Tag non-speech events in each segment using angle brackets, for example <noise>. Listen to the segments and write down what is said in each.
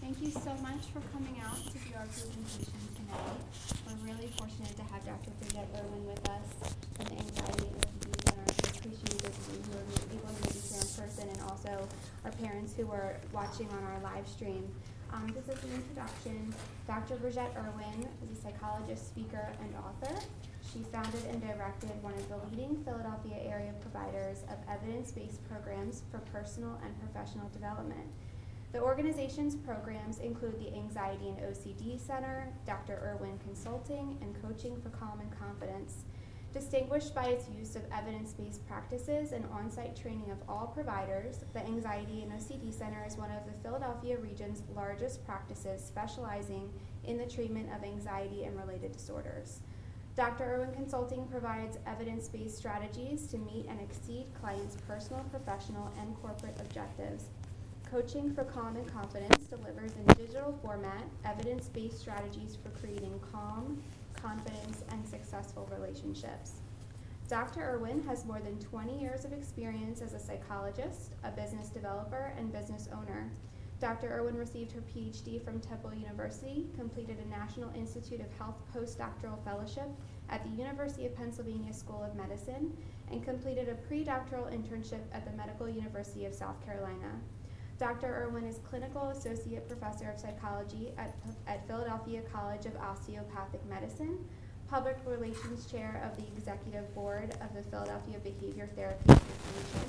Thank you so much for coming out to do our presentation tonight. We're really fortunate to have Dr. Brigette Erwin with us from the Anxiety and OCD Center. We appreciate those of you who are able to meet us here in person and also our parents who are watching on our live stream. Um, this is an introduction. Dr. Brigette Erwin is a psychologist, speaker, and author. She founded and directed one of the leading Philadelphia area providers of evidence-based programs for personal and professional development. The organization's programs include the Anxiety and OCD Center, Dr. Erwin Consulting, and Coaching for Calm and Confidence. Distinguished by its use of evidence-based practices and on-site training of all providers, the Anxiety and OCD Center is one of the Philadelphia region's largest practices specializing in the treatment of anxiety and related disorders. Dr. Erwin Consulting provides evidence-based strategies to meet and exceed clients' personal, professional, and corporate objectives. Coaching for Calm and Confidence delivers in digital format evidence-based strategies for creating calm, confidence, and successful relationships. Dr. Erwin has more than 20 years of experience as a psychologist, a business developer, and business owner. Dr. Erwin received her PhD from Temple University, completed a National Institute of Health postdoctoral fellowship at the University of Pennsylvania School of Medicine, and completed a pre-doctoral internship at the Medical University of South Carolina. Dr. Erwin is Clinical Associate Professor of Psychology at, at Philadelphia College of Osteopathic Medicine, Public Relations Chair of the Executive Board of the Philadelphia Behavior Therapy Association,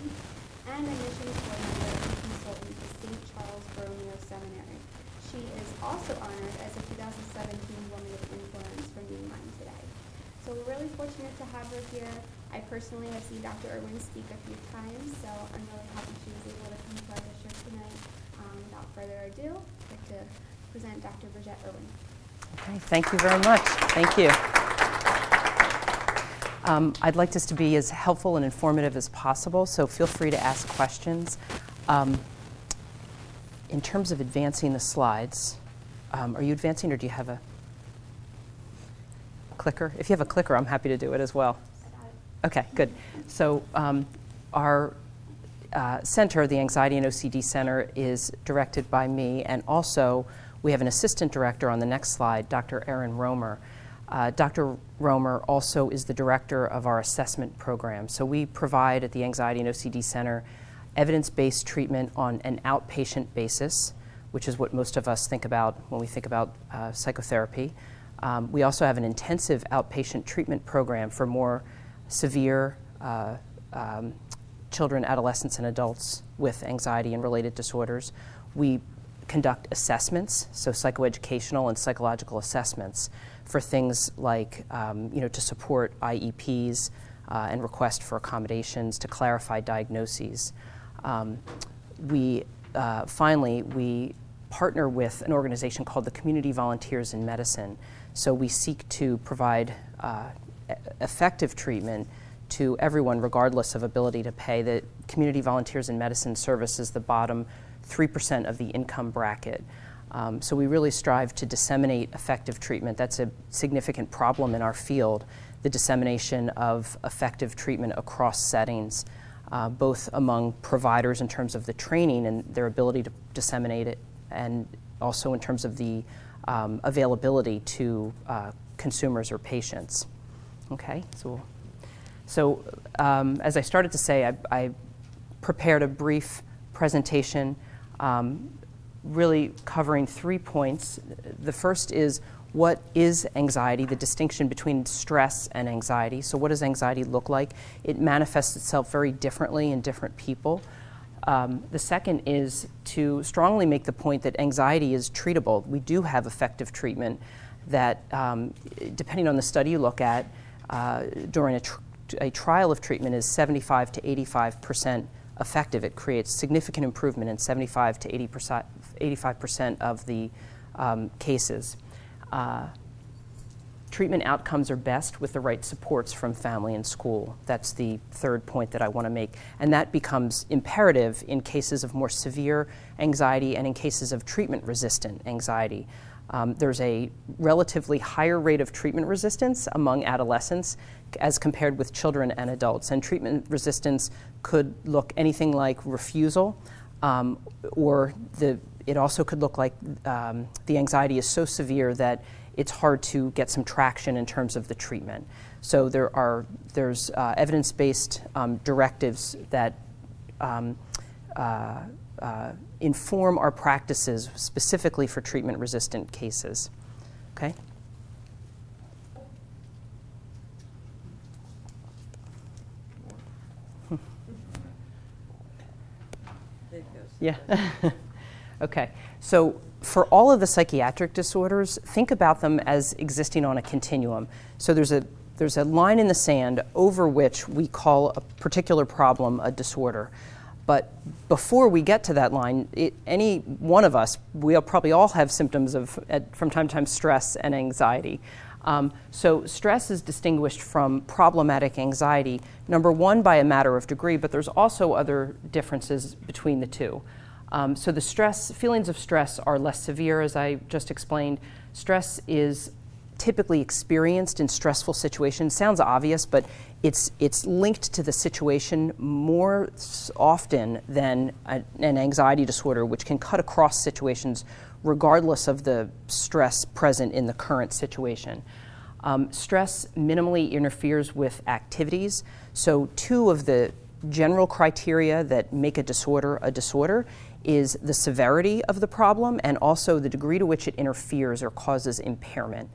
and a admissions coordinator and consultant to St. Charles Borromeo Seminary. She is also honored as a 2017 Woman of Influence from Main Line Today. So we're really fortunate to have her here. I personally have seen Dr. Erwin speak a few times, so I'm really happy she was able to come to our district tonight. Um, without further ado, I'd like to present Dr. Brigette Erwin. Okay, thank you very much. Thank you. Um, I'd like this to be as helpful and informative as possible, so feel free to ask questions. Um, in terms of advancing the slides, um, are you advancing or do you have a clicker? If you have a clicker, I'm happy to do it as well. Okay, good. So um, our uh, center, the Anxiety and OCD Center, is directed by me, and also we have an assistant director on the next slide, Dr. Erin Romer. Uh, Dr. Romer also is the director of our assessment program. So we provide at the Anxiety and OCD Center evidence-based treatment on an outpatient basis, which is what most of us think about when we think about uh, psychotherapy. Um, we also have an intensive outpatient treatment program for more severe uh, um, children, adolescents, and adults with anxiety and related disorders. We conduct assessments, so psychoeducational and psychological assessments for things like, um, you know, to support IEPs uh, and request for accommodations, to clarify diagnoses. Um, we, uh, finally, we partner with an organization called the Community Volunteers in Medicine. So we seek to provide uh, effective treatment to everyone regardless of ability to pay. The Community Volunteers in Medicine services the bottom 3% of the income bracket. Um, so we really strive to disseminate effective treatment. That's a significant problem in our field, the dissemination of effective treatment across settings, uh, both among providers in terms of the training and their ability to disseminate it, and also in terms of the um, availability to uh, consumers or patients. Okay, so so um, as I started to say, I, I prepared a brief presentation um, really covering three points. The first is what is anxiety, the distinction between stress and anxiety. So what does anxiety look like? It manifests itself very differently in different people. Um, the second is to strongly make the point that anxiety is treatable. We do have effective treatment that, um, depending on the study you look at, uh, during a a trial of treatment is 75 to 85 percent effective. It creates significant improvement in 75 to 80 percent, 85 percent of the um, cases. Uh, treatment outcomes are best with the right supports from family and school. That's the third point that I want to make. And that becomes imperative in cases of more severe anxiety and in cases of treatment resistant anxiety. Um, there's a relatively higher rate of treatment resistance among adolescents as compared with children and adults. And treatment resistance could look anything like refusal, um, or the, it also could look like um, the anxiety is so severe that it's hard to get some traction in terms of the treatment. So there are there's uh, evidence-based um, directives that um, uh, uh, inform our practices specifically for treatment-resistant cases. Okay. Yeah. <laughs> okay. So for all of the psychiatric disorders, think about them as existing on a continuum. So there's a there's a line in the sand over which we call a particular problem a disorder. But before we get to that line, it, any one of us, we'll probably all have symptoms of, at, from time to time, stress and anxiety. Um, so stress is distinguished from problematic anxiety, number one, by a matter of degree, but there's also other differences between the two. Um, so the stress, feelings of stress are less severe, as I just explained. Stress is typically experienced in stressful situations. Sounds obvious, but it's, it's linked to the situation more often than a, an anxiety disorder, which can cut across situations regardless of the stress present in the current situation. Um, stress minimally interferes with activities. So, two of the general criteria that make a disorder a disorder is the severity of the problem and also the degree to which it interferes or causes impairment.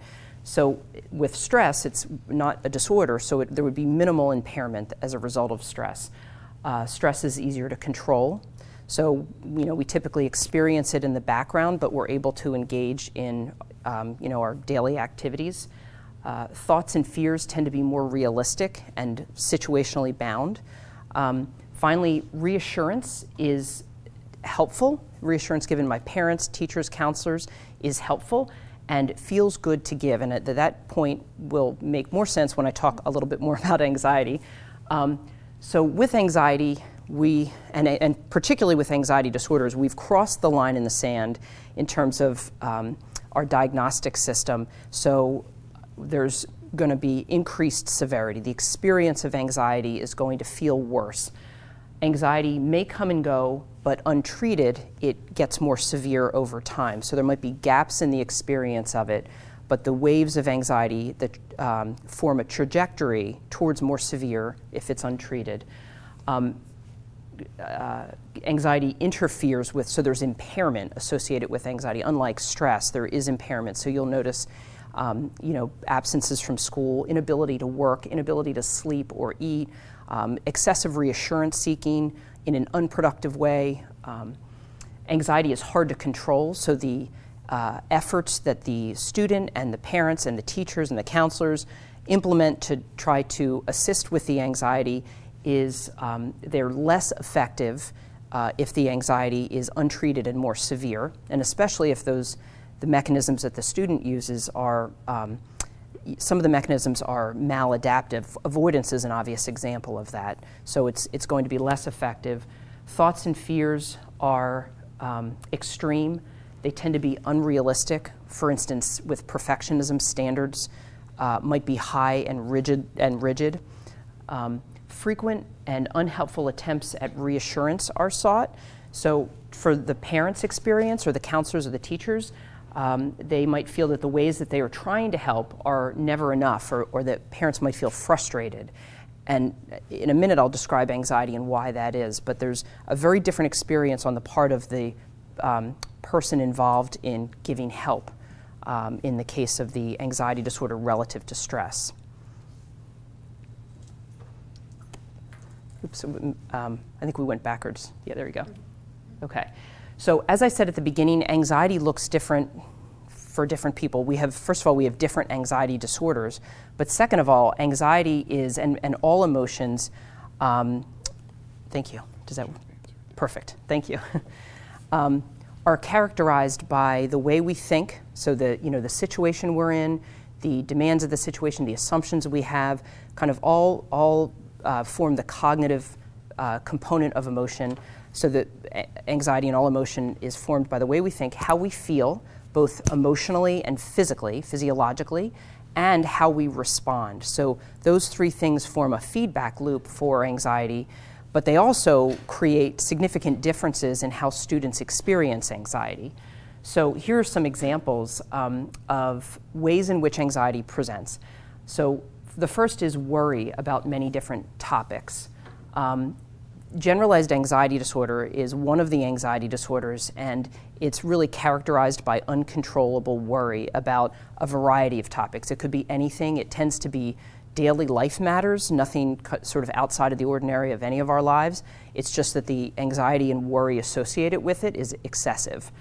So with stress, it's not a disorder, so it, there would be minimal impairment as a result of stress. Uh, stress is easier to control. So, you know, we typically experience it in the background, but we're able to engage in, um, you know, our daily activities. Uh, thoughts and fears tend to be more realistic and situationally bound. Um, finally, reassurance is helpful. Reassurance given by parents, teachers, counselors is helpful and feels good to give. And at that point will make more sense when I talk a little bit more <laughs> about anxiety. Um, so with anxiety, we, and, and, particularly with anxiety disorders, we've crossed the line in the sand in terms of um, our diagnostic system. So there's going to be increased severity. The experience of anxiety is going to feel worse. Anxiety may come and go, but untreated, it gets more severe over time. So there might be gaps in the experience of it, but the waves of anxiety that um, form a trajectory towards more severe if it's untreated. Um, uh, anxiety interferes with, so there's impairment associated with anxiety. Unlike stress, there is impairment. So you'll notice, um, you know, absences from school, inability to work, inability to sleep or eat, um, excessive reassurance seeking, in an unproductive way. Um, anxiety is hard to control, so the uh, efforts that the student and the parents and the teachers and the counselors implement to try to assist with the anxiety is um, they're less effective uh, if the anxiety is untreated and more severe, and especially if those the mechanisms that the student uses are um, some of the mechanisms are maladaptive. Avoidance is an obvious example of that. So it's, it's going to be less effective. Thoughts and fears are um, extreme. They tend to be unrealistic. For instance, with perfectionism standards uh, might be high and rigid and rigid. Um, frequent and unhelpful attempts at reassurance are sought. So for the parents' experience or the counselors or the teachers, um, they might feel that the ways that they are trying to help are never enough, or, or that parents might feel frustrated. And in a minute, I'll describe anxiety and why that is. But there's a very different experience on the part of the um, person involved in giving help um, in the case of the anxiety disorder relative to stress. Oops, um, I think we went backwards. Yeah, there we go. Okay. So as I said at the beginning, anxiety looks different for different people. We have, first of all, we have different anxiety disorders, but second of all, anxiety is, and, and all emotions, um, thank you. Does that, perfect, thank you. <laughs> um, are characterized by the way we think, so the, you know, the situation we're in, the demands of the situation, the assumptions we have, kind of all, all uh, form the cognitive uh, component of emotion. So that anxiety and all emotion is formed by the way we think, how we feel, both emotionally and physically, physiologically, and how we respond. So those three things form a feedback loop for anxiety, but they also create significant differences in how students experience anxiety. So here are some examples um, of ways in which anxiety presents. So the first is worry about many different topics. Um, generalized anxiety disorder is one of the anxiety disorders, and it's really characterized by uncontrollable worry about a variety of topics. It could be anything, it tends to be daily life matters, nothing sort of outside of the ordinary of any of our lives. It's just that the anxiety and worry associated with it is excessive.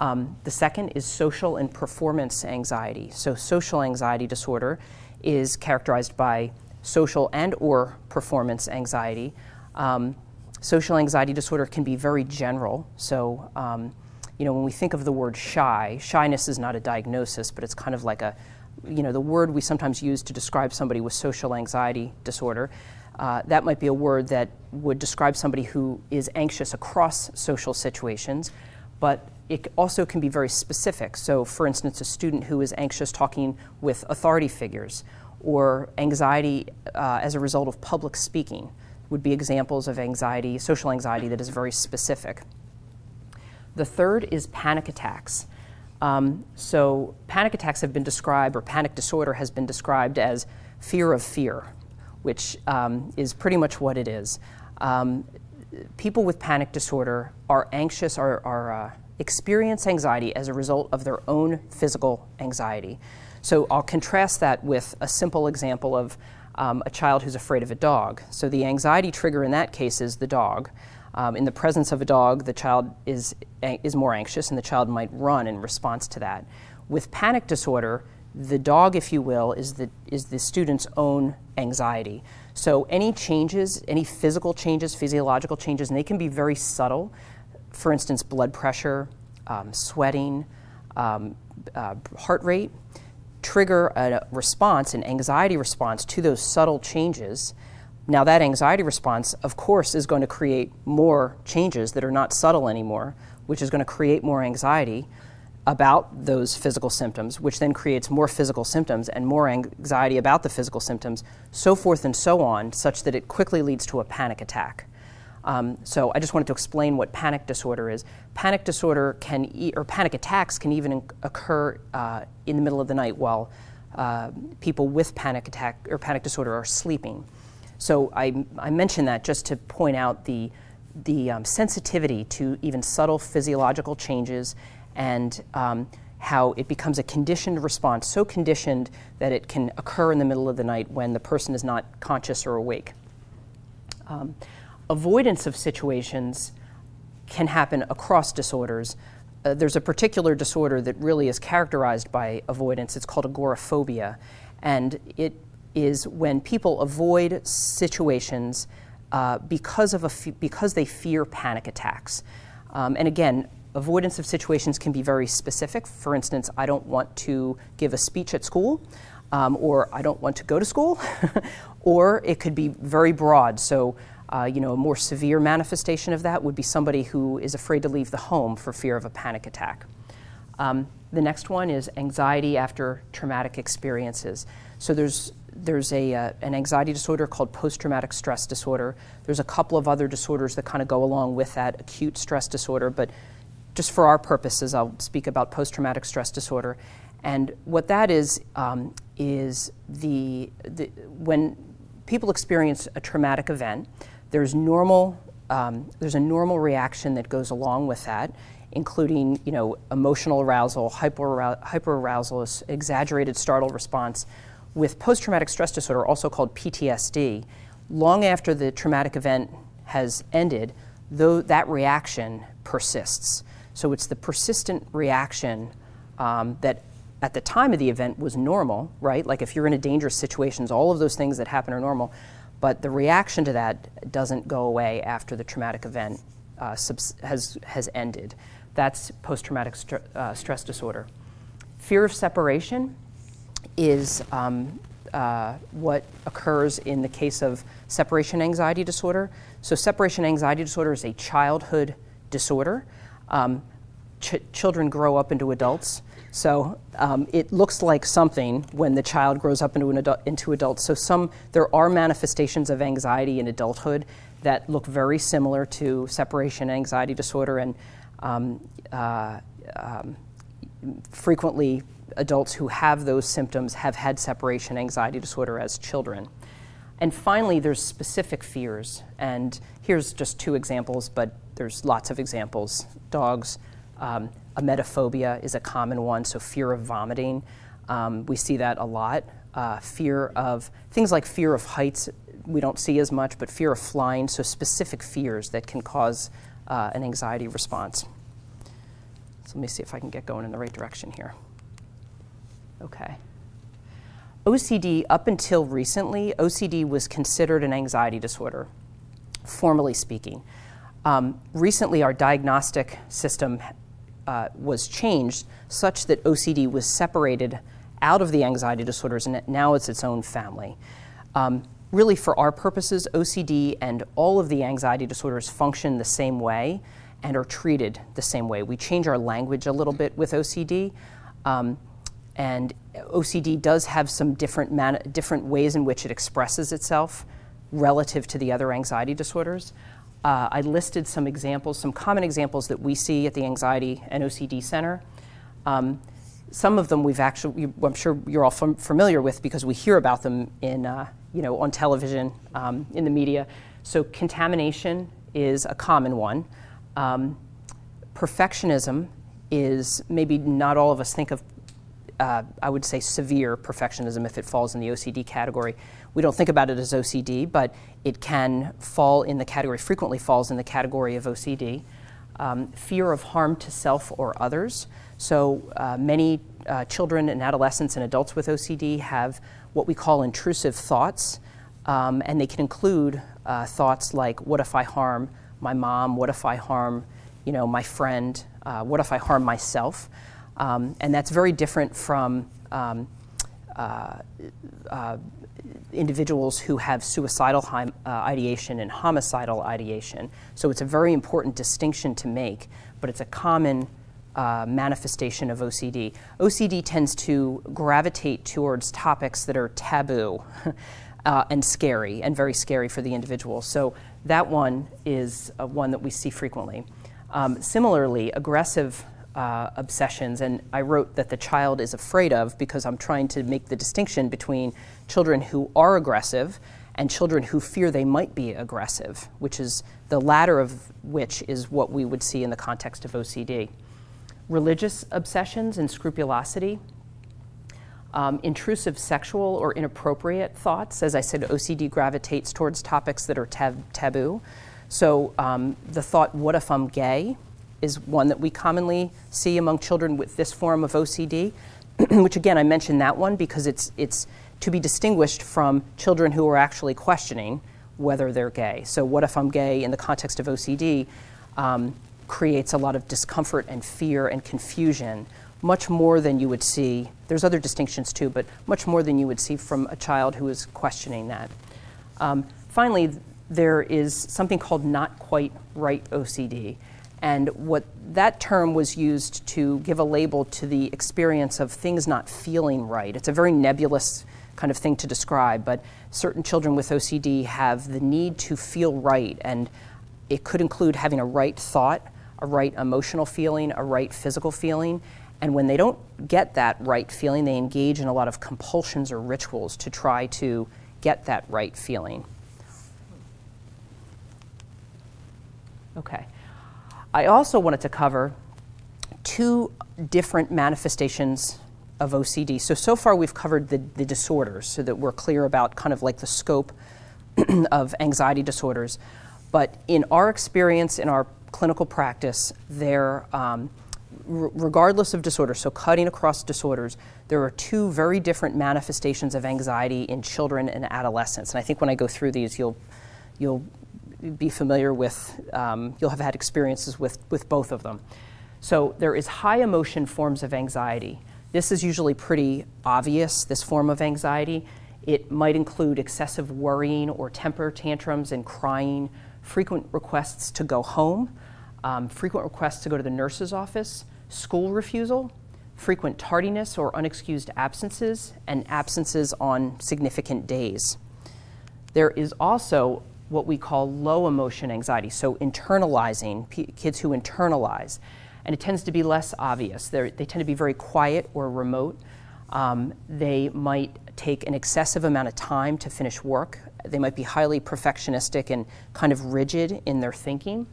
Um, the second is social and performance anxiety. So social anxiety disorder is characterized by social and or performance anxiety. Um, social anxiety disorder can be very general. So, um, you know, when we think of the word shy, shyness is not a diagnosis, but it's kind of like a, you know, the word we sometimes use to describe somebody with social anxiety disorder. Uh, that might be a word that would describe somebody who is anxious across social situations, but it also can be very specific. So, for instance, a student who is anxious talking with authority figures, or anxiety uh, as a result of public speaking would be examples of anxiety, social anxiety that is very specific. The third is panic attacks. Um, so, panic attacks have been described, or panic disorder has been described as fear of fear, which um, is pretty much what it is. Um, people with panic disorder are anxious, are, are uh, experience anxiety as a result of their own physical anxiety. So, I'll contrast that with a simple example of um, a child who's afraid of a dog. So the anxiety trigger in that case is the dog. Um, in the presence of a dog, the child is, is more anxious and the child might run in response to that. With panic disorder, the dog, if you will, is the, is the student's own anxiety. So any changes, any physical changes, physiological changes, and they can be very subtle. For instance, blood pressure, um, sweating, um, uh, heart rate, trigger a response, an anxiety response to those subtle changes. Now, that anxiety response, of course, is going to create more changes that are not subtle anymore, which is going to create more anxiety about those physical symptoms, which then creates more physical symptoms and more anxiety about the physical symptoms, so forth and so on, such that it quickly leads to a panic attack. Um, so I just wanted to explain what panic disorder is. Panic disorder can, e- or panic attacks can even occur uh, in the middle of the night while uh, people with panic attack or panic disorder are sleeping. So I, I mention that just to point out the, the um, sensitivity to even subtle physiological changes and um, how it becomes a conditioned response, so conditioned that it can occur in the middle of the night when the person is not conscious or awake. Um, avoidance of situations can happen across disorders. Uh, there's a particular disorder that really is characterized by avoidance. It's called agoraphobia. And it is when people avoid situations uh, because, of because they fear panic attacks. Um, and again, avoidance of situations can be very specific. For instance, I don't want to give a speech at school, um, or I don't want to go to school, <laughs> or it could be very broad. So uh, you know, a more severe manifestation of that would be somebody who is afraid to leave the home for fear of a panic attack. Um, the next one is anxiety after traumatic experiences. So there's there's a, uh, an anxiety disorder called post-traumatic stress disorder. There's a couple of other disorders that kind of go along with that, acute stress disorder, but just for our purposes, I'll speak about post-traumatic stress disorder. And what that is um, is the, the when people experience a traumatic event, there's normal, um, there's a normal reaction that goes along with that, including you know emotional arousal, hyperarousal, exaggerated startle response. With post-traumatic stress disorder, also called PTSD, long after the traumatic event has ended, though that reaction persists. So it's the persistent reaction um, that at the time of the event was normal, right? Like if you're in a dangerous situation, all of those things that happen are normal. But the reaction to that doesn't go away after the traumatic event uh, has, has ended. That's post traumatic st- uh, stress disorder. Fear of separation is um, uh, what occurs in the case of separation anxiety disorder. So, separation anxiety disorder is a childhood disorder. Um, ch- children grow up into adults. So um, it looks like something when the child grows up into an adult, into adult. So some there are manifestations of anxiety in adulthood that look very similar to separation anxiety disorder, and um, uh, um, frequently adults who have those symptoms have had separation anxiety disorder as children. And finally, there's specific fears, and here's just two examples, but there's lots of examples. Dogs, um, emetophobia is a common one, so fear of vomiting. Um, we see that a lot. Uh, fear of things like fear of heights, we don't see as much, but fear of flying, so specific fears that can cause uh, an anxiety response. So let me see if I can get going in the right direction here. Okay. OCD, up until recently, OCD was considered an anxiety disorder, formally speaking. Um, recently, our diagnostic system uh, was changed such that OCD was separated out of the anxiety disorders and now it's its own family. Um, really, for our purposes, OCD and all of the anxiety disorders function the same way and are treated the same way. We change our language a little bit with OCD. Um, and OCD does have some different, different ways in which it expresses itself relative to the other anxiety disorders. Uh, I listed some examples, some common examples that we see at the Anxiety and OCD Center. Um, some of them we've actually, I'm sure you're all fam- familiar with because we hear about them in, uh, you know, on television, um, in the media. So contamination is a common one. Um, perfectionism is maybe not all of us think of uh, I would say severe perfectionism if it falls in the OCD category. We don't think about it as OCD, but it can fall in the category, frequently falls in the category of OCD. Um, fear of harm to self or others. So uh, many uh, children and adolescents and adults with OCD have what we call intrusive thoughts, um, and they can include uh, thoughts like, "What if I harm my mom? What if I harm, you know, my friend? Uh, what if I harm myself?" Um, and that's very different from um, individuals who have suicidal uh, ideation and homicidal ideation. So it's a very important distinction to make, but it's a common uh, manifestation of OCD. OCD tends to gravitate towards topics that are taboo <laughs> uh, and scary, and very scary for the individual. So that one is uh, one that we see frequently. Um, similarly, aggressive uh, obsessions, and I wrote that the child is afraid of because I'm trying to make the distinction between children who are aggressive and children who fear they might be aggressive, which is the latter of which is what we would see in the context of OCD. Religious obsessions and scrupulosity, um, intrusive sexual or inappropriate thoughts. As I said, OCD gravitates towards topics that are tab- taboo. So um, the thought, what if I'm gay? Is one that we commonly see among children with this form of OCD, <clears throat> which again, I mentioned that one because it's, it's to be distinguished from children who are actually questioning whether they're gay. So, what if I'm gay in the context of OCD um, creates a lot of discomfort and fear and confusion, much more than you would see. There's other distinctions too, but much more than you would see from a child who is questioning that. Um, finally, there is something called not quite right OCD. And what that term was used to give a label to the experience of things not feeling right. It's a very nebulous kind of thing to describe, but certain children with OCD have the need to feel right, and it could include having a right thought, a right emotional feeling, a right physical feeling. And when they don't get that right feeling, they engage in a lot of compulsions or rituals to try to get that right feeling. Okay. I also wanted to cover two different manifestations of OCD. So, so far we've covered the, the disorders so that we're clear about kind of like the scope <clears throat> of anxiety disorders. But in our experience, in our clinical practice, there, um, regardless of disorder, so cutting across disorders, there are two very different manifestations of anxiety in children and adolescents. And I think when I go through these, you'll, you'll be familiar with, um, you'll have had experiences with, with both of them. So there is high emotion forms of anxiety. This is usually pretty obvious, this form of anxiety. It might include excessive worrying or temper tantrums and crying, frequent requests to go home, um, frequent requests to go to the nurse's office, school refusal, frequent tardiness or unexcused absences, and absences on significant days. There is also what we call low emotion anxiety, so internalizing, kids who internalize. And it tends to be less obvious. They're, they tend to be very quiet or remote. Um, they might take an excessive amount of time to finish work. They might be highly perfectionistic and kind of rigid in their thinking.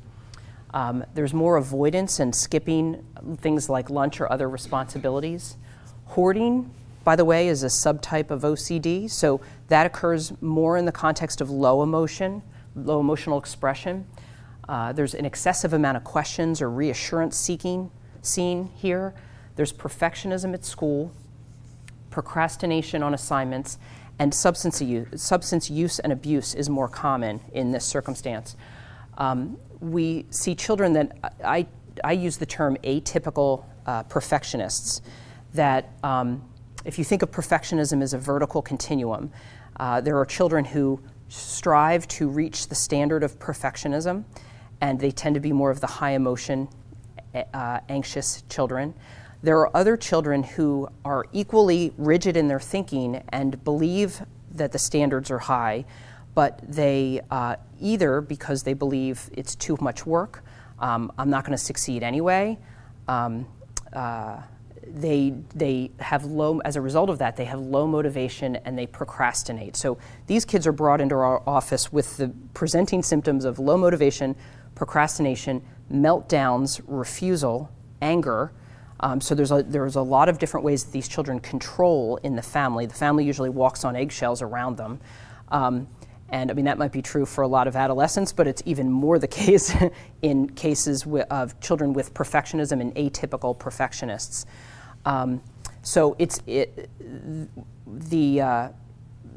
Um, there's more avoidance and skipping things like lunch or other responsibilities. Hoarding, by the way, is a subtype of OCD, so that occurs more in the context of low emotion, low emotional expression. Uh, there's an excessive amount of questions or reassurance seeking seen here. There's perfectionism at school, procrastination on assignments, and substance use, substance use and abuse is more common in this circumstance. Um, we see children that I, I use the term atypical uh, perfectionists, that um, if you think of perfectionism as a vertical continuum, uh, there are children who strive to reach the standard of perfectionism, and they tend to be more of the high emotion, uh, anxious children. There are other children who are equally rigid in their thinking and believe that the standards are high, but they uh, either because they believe it's too much work, um, I'm not going to succeed anyway. Um, uh, they they have low as a result of that they have low motivation and they procrastinate. So these kids are brought into our office with the presenting symptoms of low motivation, procrastination, meltdowns, refusal, anger. Um, so there's a, there's a lot of different ways that these children control in the family. The family usually walks on eggshells around them. Um, and I mean, that might be true for a lot of adolescents, but it's even more the <laughs> case in cases of children with perfectionism and atypical perfectionists. Um, so it's, it, the, uh,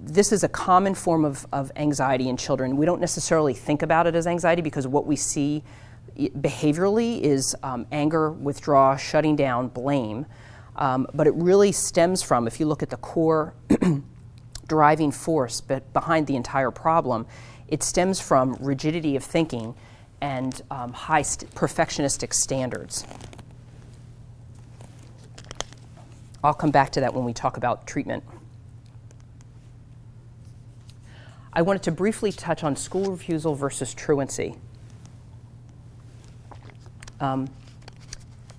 this is a common form of, of anxiety in children. We don't necessarily think about it as anxiety because what we see behaviorally is um, anger, withdraw, shutting down, blame. Um, but it really stems from, if you look at the core <clears throat> driving force but behind the entire problem, it stems from rigidity of thinking and um, high st- perfectionistic standards. I'll come back to that when we talk about treatment. I wanted to briefly touch on school refusal versus truancy. Um,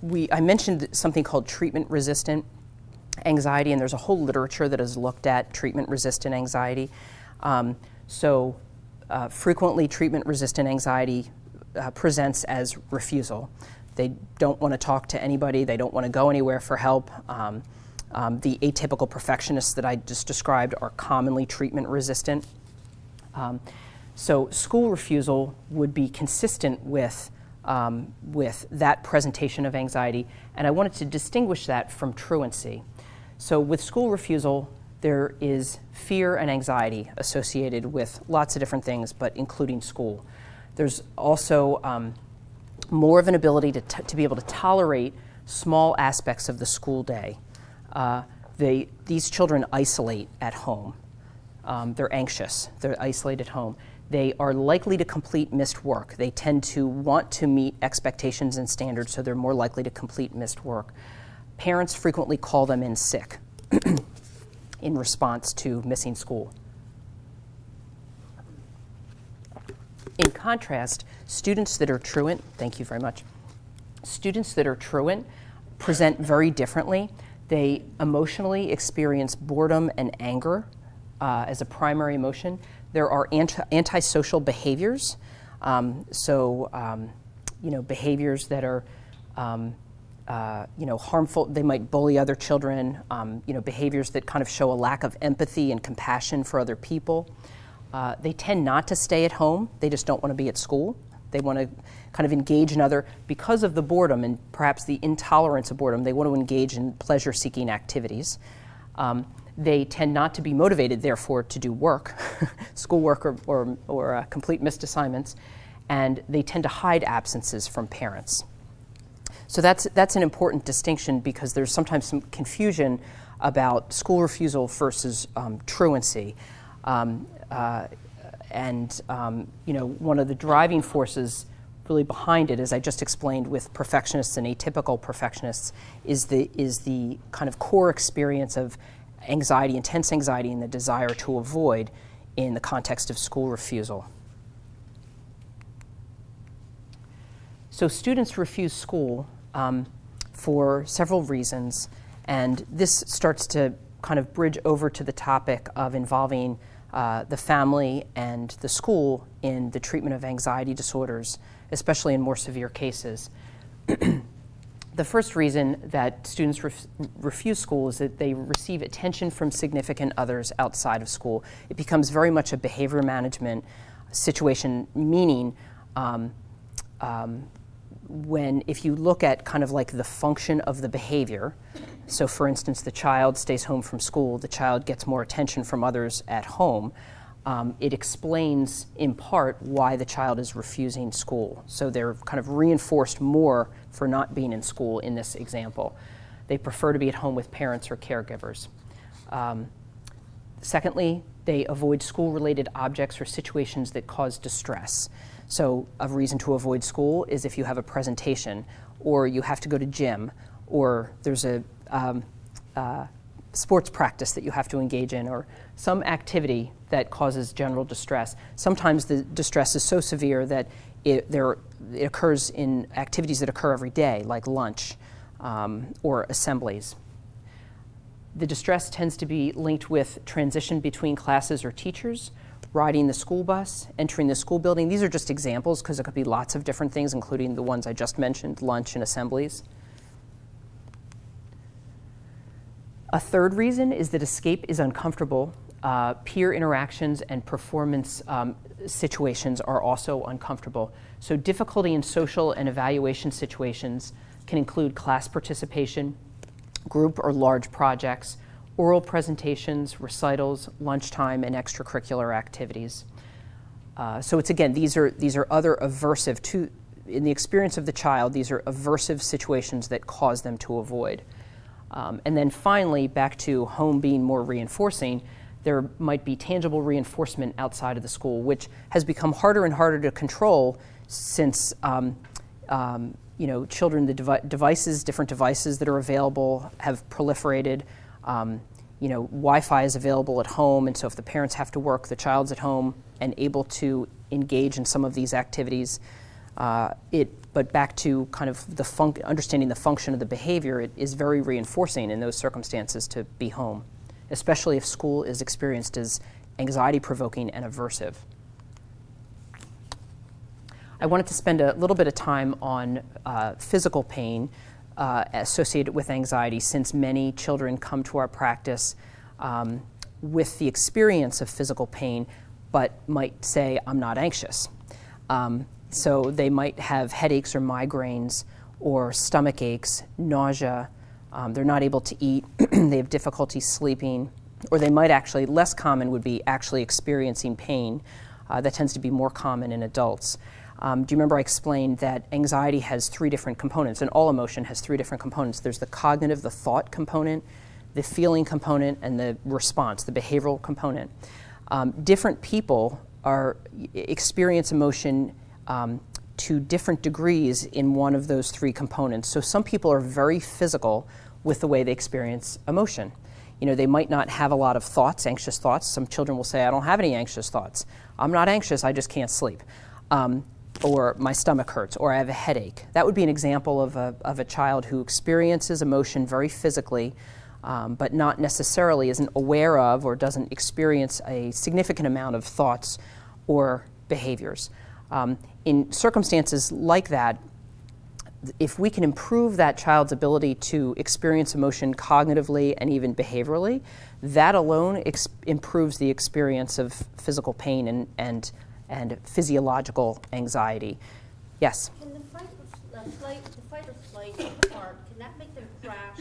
we, I mentioned something called treatment resistant anxiety, and there's a whole literature that has looked at treatment resistant anxiety. Um, so, uh, frequently, treatment resistant anxiety uh, presents as refusal. They don't want to talk to anybody, they don't want to go anywhere for help. Um, um, the atypical perfectionists that I just described are commonly treatment resistant. Um, so, school refusal would be consistent with um, with that presentation of anxiety, and I wanted to distinguish that from truancy. So, with school refusal, there is fear and anxiety associated with lots of different things, but including school. There's also um, more of an ability to, to be able to tolerate small aspects of the school day. Uh, they, these children isolate at home. Um, they're anxious, they're isolated at home they are likely to complete missed work. They tend to want to meet expectations and standards, so they're more likely to complete missed work. Parents frequently call them in sick <clears throat> in response to missing school. In contrast, students that are truant, thank you very much, students that are truant present very differently. They emotionally experience boredom and anger uh, as a primary emotion. There are anti- antisocial behaviors, um, so um, you know behaviors that are um, uh, you know harmful. They might bully other children. Um, you know behaviors that kind of show a lack of empathy and compassion for other people. Uh, they tend not to stay at home. They just don't want to be at school. They want to kind of engage in other, because of the boredom and perhaps the intolerance of boredom, they want to engage in pleasure seeking activities. Um, they tend not to be motivated, therefore, to do work, <laughs> schoolwork or, or, or uh, complete missed assignments, and they tend to hide absences from parents. So that's, that's an important distinction because there's sometimes some confusion about school refusal versus um, truancy. Um, uh, and um, you know, one of the driving forces really behind it, as I just explained with perfectionists and atypical perfectionists, is the, is the kind of core experience of anxiety, intense anxiety, and the desire to avoid in the context of school refusal. So students refuse school um, for several reasons, and this starts to kind of bridge over to the topic of involving uh, the family and the school in the treatment of anxiety disorders, especially in more severe cases. <clears throat> the first reason that students ref refuse school is that they receive attention from significant others outside of school. It becomes very much a behavior management situation, meaning um, um, when if you look at kind of like the function of the behavior, so for instance, the child stays home from school, the child gets more attention from others at home, um, it explains in part why the child is refusing school. So they're kind of reinforced more for not being in school in this example. They prefer to be at home with parents or caregivers. Um, secondly, they avoid school related objects or situations that cause distress. So, a reason to avoid school is if you have a presentation, or you have to go to gym, or there's a um, uh, sports practice that you have to engage in, or some activity that causes general distress. Sometimes the distress is so severe that it, there, it occurs in activities that occur every day, like lunch um, or assemblies. The distress tends to be linked with transition between classes or teachers, riding the school bus, entering the school building. These are just examples because it could be lots of different things, including the ones I just mentioned lunch and assemblies. A third reason is that escape is uncomfortable. Uh, peer interactions and performance um, situations are also uncomfortable. So, difficulty in social and evaluation situations can include class participation, group or large projects, oral presentations, recitals, lunchtime, and extracurricular activities. Uh, so it's again, these are, these are other aversive, to, in the experience of the child, these are aversive situations that cause them to avoid. Um, and then finally, back to home being more reinforcing, there might be tangible reinforcement outside of the school, which has become harder and harder to control since um, um, you know, children, the devi devices, different devices that are available have proliferated. Um, you know, Wi-Fi is available at home, and so if the parents have to work, the child's at home and able to engage in some of these activities. Uh, it, but back to kind of the understanding the function of the behavior, it is very reinforcing in those circumstances to be home, especially if school is experienced as anxiety-provoking and aversive. I wanted to spend a little bit of time on uh, physical pain uh, associated with anxiety since many children come to our practice um, with the experience of physical pain but might say, I'm not anxious. Um, so they might have headaches or migraines or stomach aches, nausea, um, they're not able to eat, <clears throat> they have difficulty sleeping, or they might actually, less common would be actually experiencing pain. Uh, that tends to be more common in adults. Um, do you remember I explained that anxiety has three different components, and all emotion has three different components? There's the cognitive, the thought component, the feeling component, and the response, the behavioral component. Um, different people are experience emotion um, to different degrees in one of those three components. So some people are very physical with the way they experience emotion. You know, they might not have a lot of thoughts, anxious thoughts. Some children will say, I don't have any anxious thoughts. I'm not anxious, I just can't sleep. Um, or my stomach hurts, or I have a headache. That would be an example of a, of a child who experiences emotion very physically, um, but not necessarily isn't aware of or doesn't experience a significant amount of thoughts or behaviors. Um, in circumstances like that, if we can improve that child's ability to experience emotion cognitively and even behaviorally, that alone improves the experience of physical pain and, and and physiological anxiety. Yes? Can the fight, flight, the fight or flight part, can that make them crash,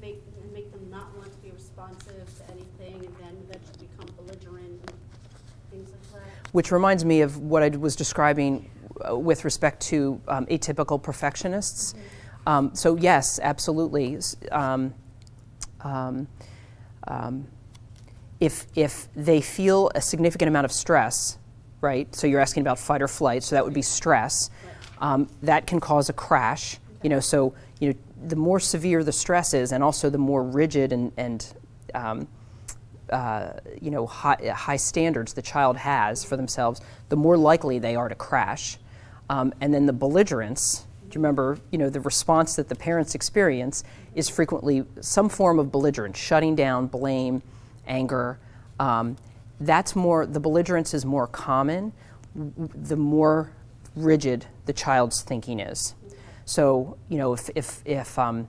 make, and make them not want to be responsive to anything, and then eventually become belligerent, and things like that? Which reminds me of what I was describing uh, with respect to um, atypical perfectionists. Um, so yes, absolutely. Um, um, um, if if they feel a significant amount of stress, right? So you're asking about fight or flight. So that would be stress. That can cause a crash. You know, so you know the more severe the stress is, and also the more rigid and and um, uh, you know high, high standards the child has for themselves, the more likely they are to crash. Um, and then the belligerence. Do you remember? You know the response that the parents experience is frequently some form of belligerence, shutting down, blame, anger. Um, that's more. The belligerence is more common. The more rigid the child's thinking is. So you know if if if um,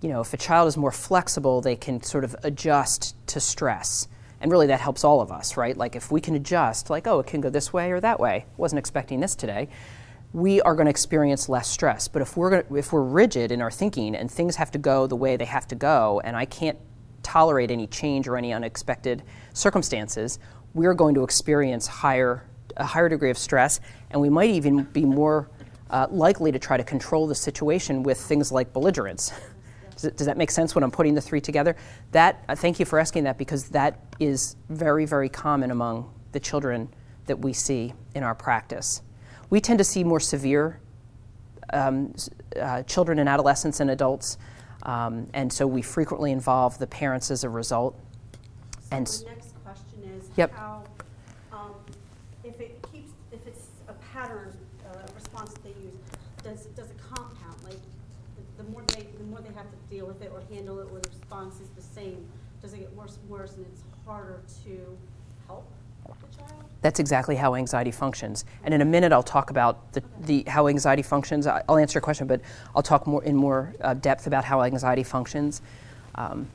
you know, if a child is more flexible, they can sort of adjust to stress. And really, that helps all of us, right? Like, if we can adjust, like, oh, it can go this way or that way, wasn't expecting this today, we are going to experience less stress. But if we're, gonna, if we're rigid in our thinking and things have to go the way they have to go, and I can't tolerate any change or any unexpected circumstances, we're going to experience higher, a higher degree of stress, and we might even be more uh, likely to try to control the situation with things like belligerence. <laughs> Does, does that make sense when I'm putting the three together? That uh, thank you for asking that because that is very very common among the children that we see in our practice. We tend to see more severe um, uh, children and adolescents and adults, um, and so we frequently involve the parents as a result. And the next question is Yep. how, um, if it keeps, if it's a pattern, uh, response that they use, does, does it compound? Like, the- the more they, the more they have to deal with it or handle it, or the response is the same, does it get worse and worse and it's harder to help the child? That's exactly how anxiety functions. And in a minute, I'll talk about the, the how anxiety functions. I'll answer your question, but I'll talk more in more uh, depth about how anxiety functions um,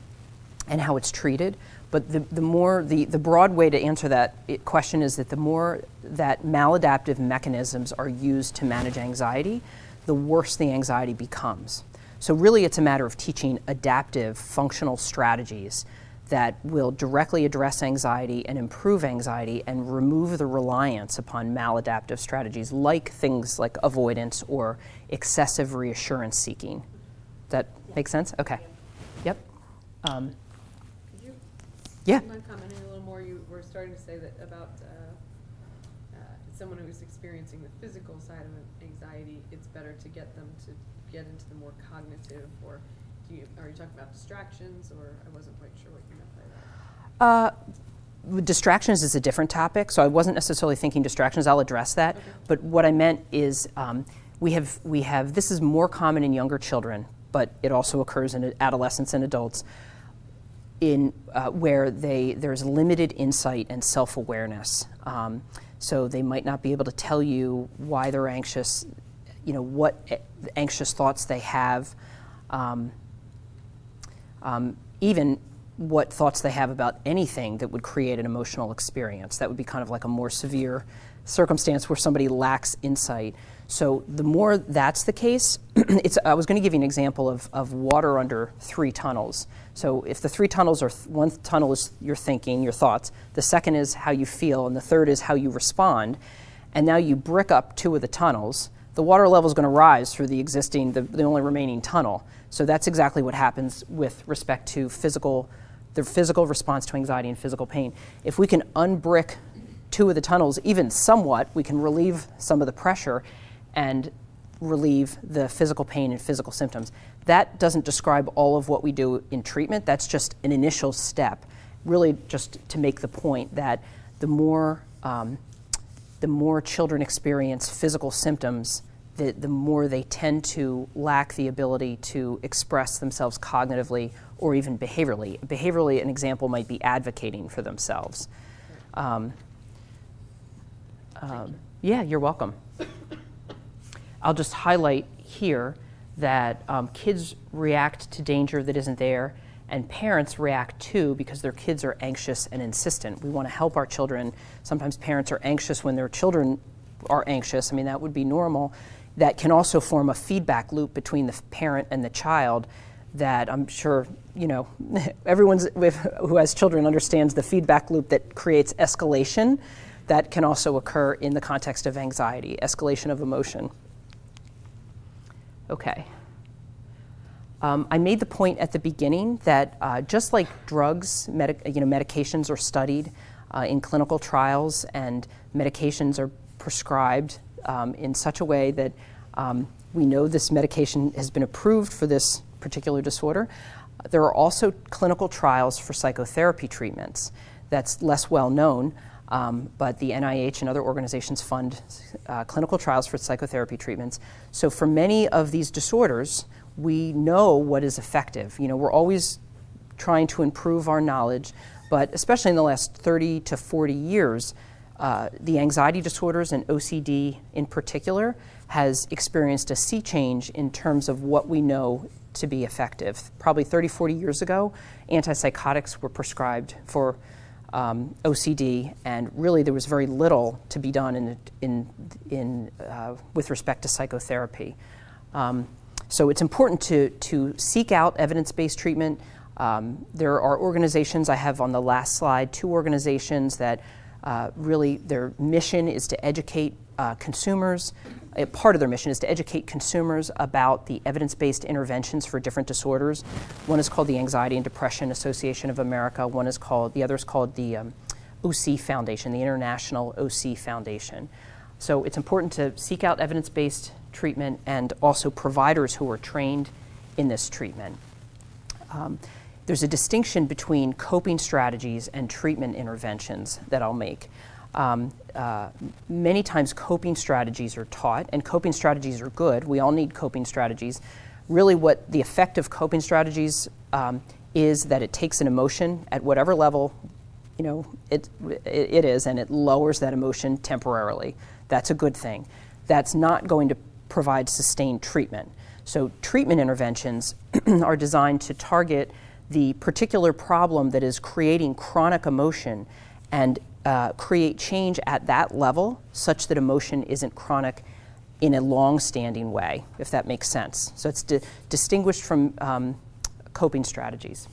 and how it's treated. But the, the more the, the broad way to answer that question is that the more that maladaptive mechanisms are used to manage anxiety, the worse the anxiety becomes. So really, it's a matter of teaching adaptive, functional strategies that will directly address anxiety and improve anxiety and remove the reliance upon maladaptive strategies like things like avoidance or excessive reassurance seeking. Does that make sense? Okay. Yep. Um, Could you yeah. mind commenting a little more? You were starting to say that about uh, uh, someone who is experiencing the physical side of anxiety, it's better to get them to get into the more cognitive, or do you, are you talking about distractions, or I wasn't quite sure what you meant by that. Uh, distractions is a different topic, so I wasn't necessarily thinking distractions. I'll address that. But what I meant is um, we have we have this is more common in younger children, but it also occurs in adolescents and adults. In uh, where they there's limited insight and self awareness, um, so they might not be able to tell you why they're anxious, you know what anxious thoughts they have. Um, um, even what thoughts they have about anything that would create an emotional experience. That would be kind of like a more severe circumstance where somebody lacks insight. So the more that's the case, <clears throat> it's, I was going to give you an example of, of water under three tunnels. So if the three tunnels are th- one tunnel is your thinking, your thoughts, the second is how you feel, and the third is how you respond. And now you brick up two of the tunnels. The water level is going to rise through the existing, the, the only remaining tunnel. So that's exactly what happens with respect to physical, the physical response to anxiety and physical pain. If we can unbrick two of the tunnels, even somewhat, we can relieve some of the pressure and relieve the physical pain and physical symptoms. That doesn't describe all of what we do in treatment. That's just an initial step, really just to make the point that the more um, the more children experience physical symptoms, the, the more they tend to lack the ability to express themselves cognitively or even behaviorally. Behaviorally, an example might be advocating for themselves. Um, um, yeah, you're welcome. I'll just highlight here that um, kids react to danger that isn't there, and parents react too because their kids are anxious and insistent. We want to help our children. Sometimes parents are anxious when their children are anxious. I mean, that would be normal. That can also form a feedback loop between the parent and the child that I'm sure, you know, <laughs> everyone's with, who has children understands the feedback loop that creates escalation that can also occur in the context of anxiety, escalation of emotion. Okay. Um, I made the point at the beginning that uh, just like drugs, you know, medications are studied uh, in clinical trials and medications are prescribed um, in such a way that um, we know this medication has been approved for this particular disorder. There are also clinical trials for psychotherapy treatments. That's less well known, um, but the NIH and other organizations fund uh, clinical trials for psychotherapy treatments. So for many of these disorders, we know what is effective. You know, we're always trying to improve our knowledge, but especially in the last 30 to 40 years, uh, the anxiety disorders and OCD in particular has experienced a sea change in terms of what we know to be effective. Probably 30, 40 years ago, antipsychotics were prescribed for um, OCD, and really there was very little to be done in, in, in, uh, with respect to psychotherapy. Um, so it's important to, to seek out evidence based treatment. Um, there are organizations, I have on the last slide, two organizations that uh, really their mission is to educate uh, consumers. Part of their mission is to educate consumers about the evidence based interventions for different disorders. One is called the Anxiety and Depression Association of America, one is called, the other is called the um, OC Foundation, the International OC Foundation. So it's important to seek out evidence based treatment and also providers who are trained in this treatment. Um, there's a distinction between coping strategies and treatment interventions that I'll make. Um, uh, many times, coping strategies are taught, and coping strategies are good. We all need coping strategies. Really, what the effect of coping strategies um, is that it takes an emotion at whatever level you know it, it, it is, and it lowers that emotion temporarily. That's a good thing. That's not going to provide sustained treatment. So, treatment interventions <clears throat> are designed to target the particular problem that is creating chronic emotion and uh, create change at that level such that emotion isn't chronic in a long standing way, if that makes sense. So it's di- distinguished from um, coping strategies.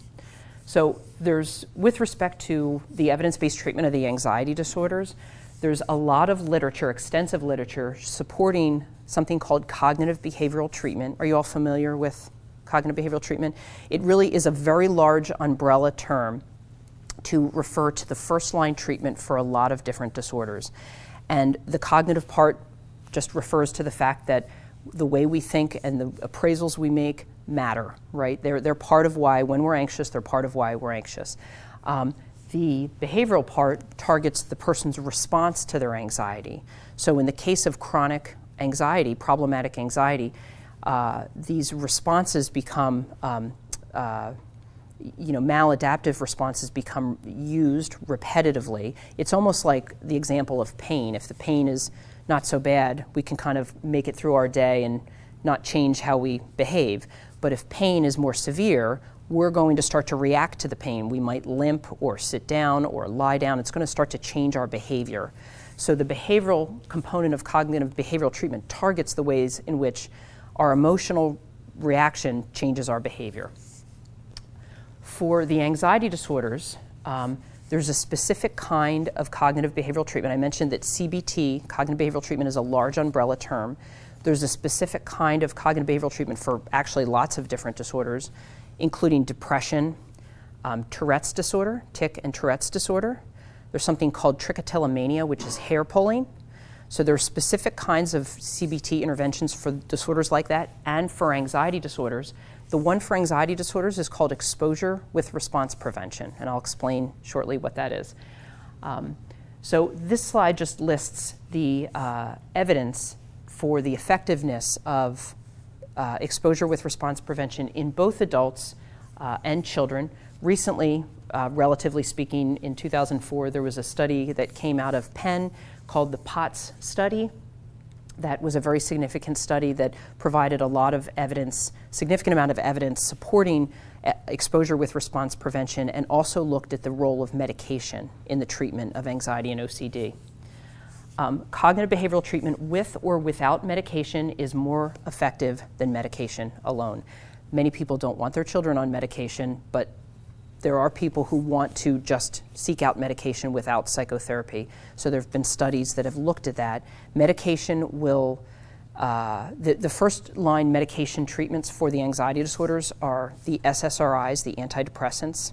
So there's, with respect to the evidence based treatment of the anxiety disorders, there's a lot of literature, extensive literature, supporting something called cognitive behavioral treatment. Are you all familiar with cognitive behavioral treatment? It really is a very large umbrella term to refer to the first line treatment for a lot of different disorders. And the cognitive part just refers to the fact that the way we think and the appraisals we make matter, right? They're, they're part of why, when we're anxious, they're part of why we're anxious. Um, the behavioral part targets the person's response to their anxiety. So, in the case of chronic anxiety, problematic anxiety, uh, these responses become um, uh, you know, maladaptive responses become used repetitively. It's almost like the example of pain. If the pain is not so bad, we can kind of make it through our day and not change how we behave. But if pain is more severe, we're going to start to react to the pain. We might limp or sit down or lie down. It's going to start to change our behavior. So the behavioral component of cognitive behavioral treatment targets the ways in which our emotional reaction changes our behavior. For the anxiety disorders, um, there's a specific kind of cognitive behavioral treatment. I mentioned that CBT, cognitive behavioral treatment, is a large umbrella term. There's a specific kind of cognitive behavioral treatment for actually lots of different disorders, including depression, um, Tourette's disorder, tic and Tourette's disorder. There's something called trichotillomania, which is hair pulling. So there are specific kinds of CBT interventions for disorders like that and for anxiety disorders the one for anxiety disorders is called exposure with response prevention, and I'll explain shortly what that is. Um, so this slide just lists the uh, evidence for the effectiveness of uh, exposure with response prevention in both adults uh, and children. Recently, uh, relatively speaking, in 2004, there was a study that came out of Penn called the POTS study, that was a very significant study that provided a lot of evidence, significant amount of evidence supporting uh, exposure with response prevention and also looked at the role of medication in the treatment of anxiety and OCD. Um, cognitive behavioral treatment with or without medication is more effective than medication alone. Many people don't want their children on medication, but there are people who want to just seek out medication without psychotherapy. So there have been studies that have looked at that. Medication will uh, the, the first line medication treatments for the anxiety disorders are the SSRIs, the antidepressants.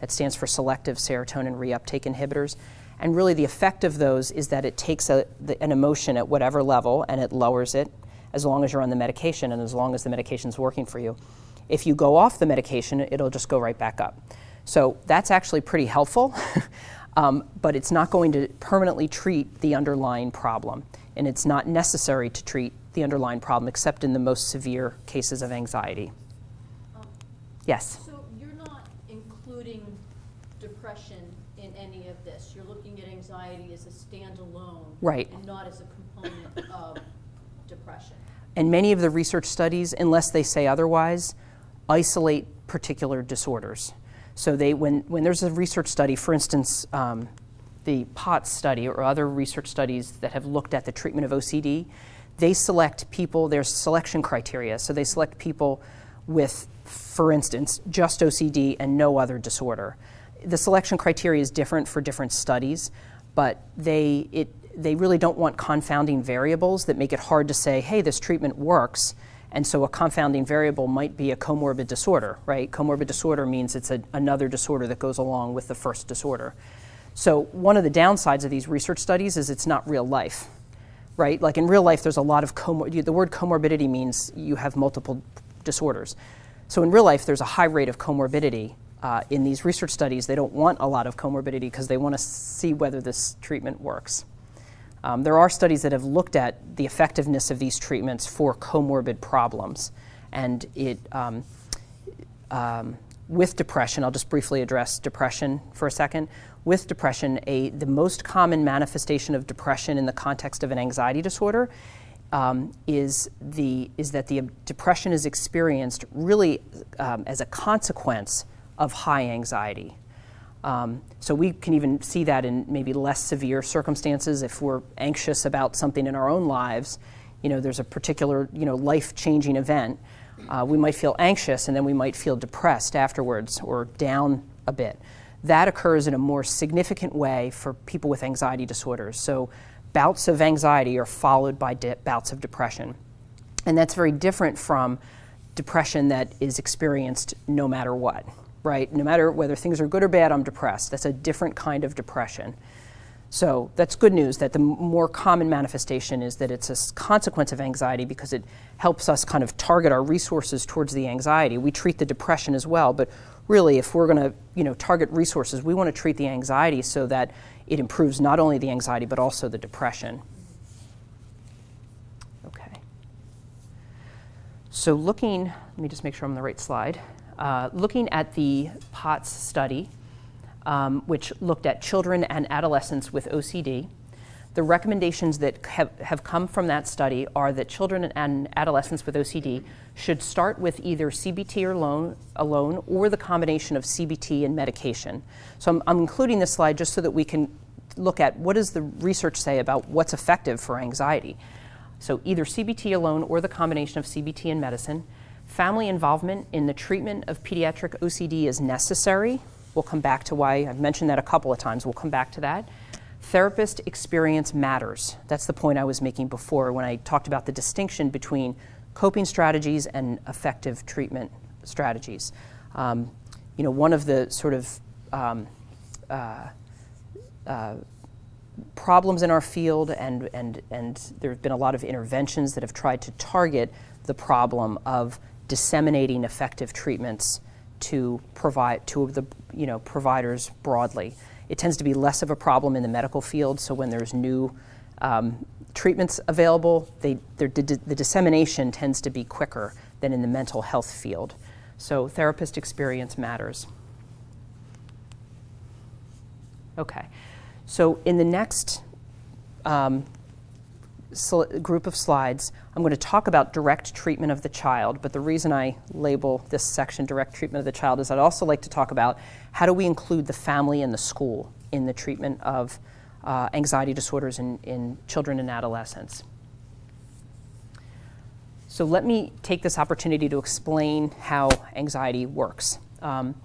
That stands for selective serotonin reuptake inhibitors. And really, the effect of those is that it takes a, the, an emotion at whatever level and it lowers it as long as you're on the medication and as long as the medication is working for you. If you go off the medication, it'll just go right back up. So that's actually pretty helpful, <laughs> um, but it's not going to permanently treat the underlying problem. And it's not necessary to treat the underlying problem except in the most severe cases of anxiety. Um, Yes? So you're not including depression in any of this? You're looking at anxiety as a standalone? Right. And not as a component of depression? And many of the research studies, unless they say otherwise, isolate particular disorders. So they, when, when there's a research study, for instance, um, the POTS study or other research studies that have looked at the treatment of OCD, they select people, there's selection criteria. So they select people with, for instance, just OCD and no other disorder. The selection criteria is different for different studies, but they, it, they really don't want confounding variables that make it hard to say, hey, this treatment works. And so a confounding variable might be a comorbid disorder, right? Comorbid disorder means it's a, another disorder that goes along with the first disorder. So one of the downsides of these research studies is it's not real life, right? Like in real life, there's a lot of comor- the word comorbidity means you have multiple disorders. So in real life, there's a high rate of comorbidity. Uh, in these research studies, they don't want a lot of comorbidity because they want to see whether this treatment works. Um, there are studies that have looked at the effectiveness of these treatments for comorbid problems, and it um, um, with depression. I'll just briefly address depression for a second. With depression, a, the most common manifestation of depression in the context of an anxiety disorder um, is, the, is that the depression is experienced really um, as a consequence of high anxiety. Um, so we can even see that in maybe less severe circumstances if we're anxious about something in our own lives. You know, there's a particular you know life-changing event. Uh, we might feel anxious and then we might feel depressed afterwards or down a bit. That occurs in a more significant way for people with anxiety disorders. So bouts of anxiety are followed by bouts of depression. And that's very different from depression that is experienced no matter what right? No matter whether things are good or bad, I'm depressed. That's a different kind of depression. So that's good news that the more common manifestation is that it's a consequence of anxiety because it helps us kind of target our resources towards the anxiety. We treat the depression as well, but really if we're going to, you know, target resources, we want to treat the anxiety so that it improves not only the anxiety but also the depression. Okay. So looking, let me just make sure I'm on the right slide. Uh, looking at the POTS study, um, which looked at children and adolescents with OCD. The recommendations that have, have come from that study are that children and adolescents with OCD should start with either CBT or alone, alone or the combination of CBT and medication. So I'm, I'm including this slide just so that we can look at what does the research say about what's effective for anxiety. So either CBT alone or the combination of CBT and medicine. Family involvement in the treatment of pediatric OCD is necessary. We'll come back to why I've mentioned that a couple of times. We'll come back to that. Therapist experience matters. That's the point I was making before when I talked about the distinction between coping strategies and effective treatment strategies. Um, you know, one of the sort of um, uh, uh, problems in our field, and, and, and there have been a lot of interventions that have tried to target the problem of disseminating effective treatments to provide to the you know providers broadly. It tends to be less of a problem in the medical field. So when there's new um, treatments available, they, the dissemination tends to be quicker than in the mental health field. So therapist experience matters. Okay, so in the next um, group of slides, I'm going to talk about direct treatment of the child, but the reason I label this section direct treatment of the child is I'd also like to talk about how do we include the family and the school in the treatment of uh, anxiety disorders in, in children and adolescents. So let me take this opportunity to explain how anxiety works. Um,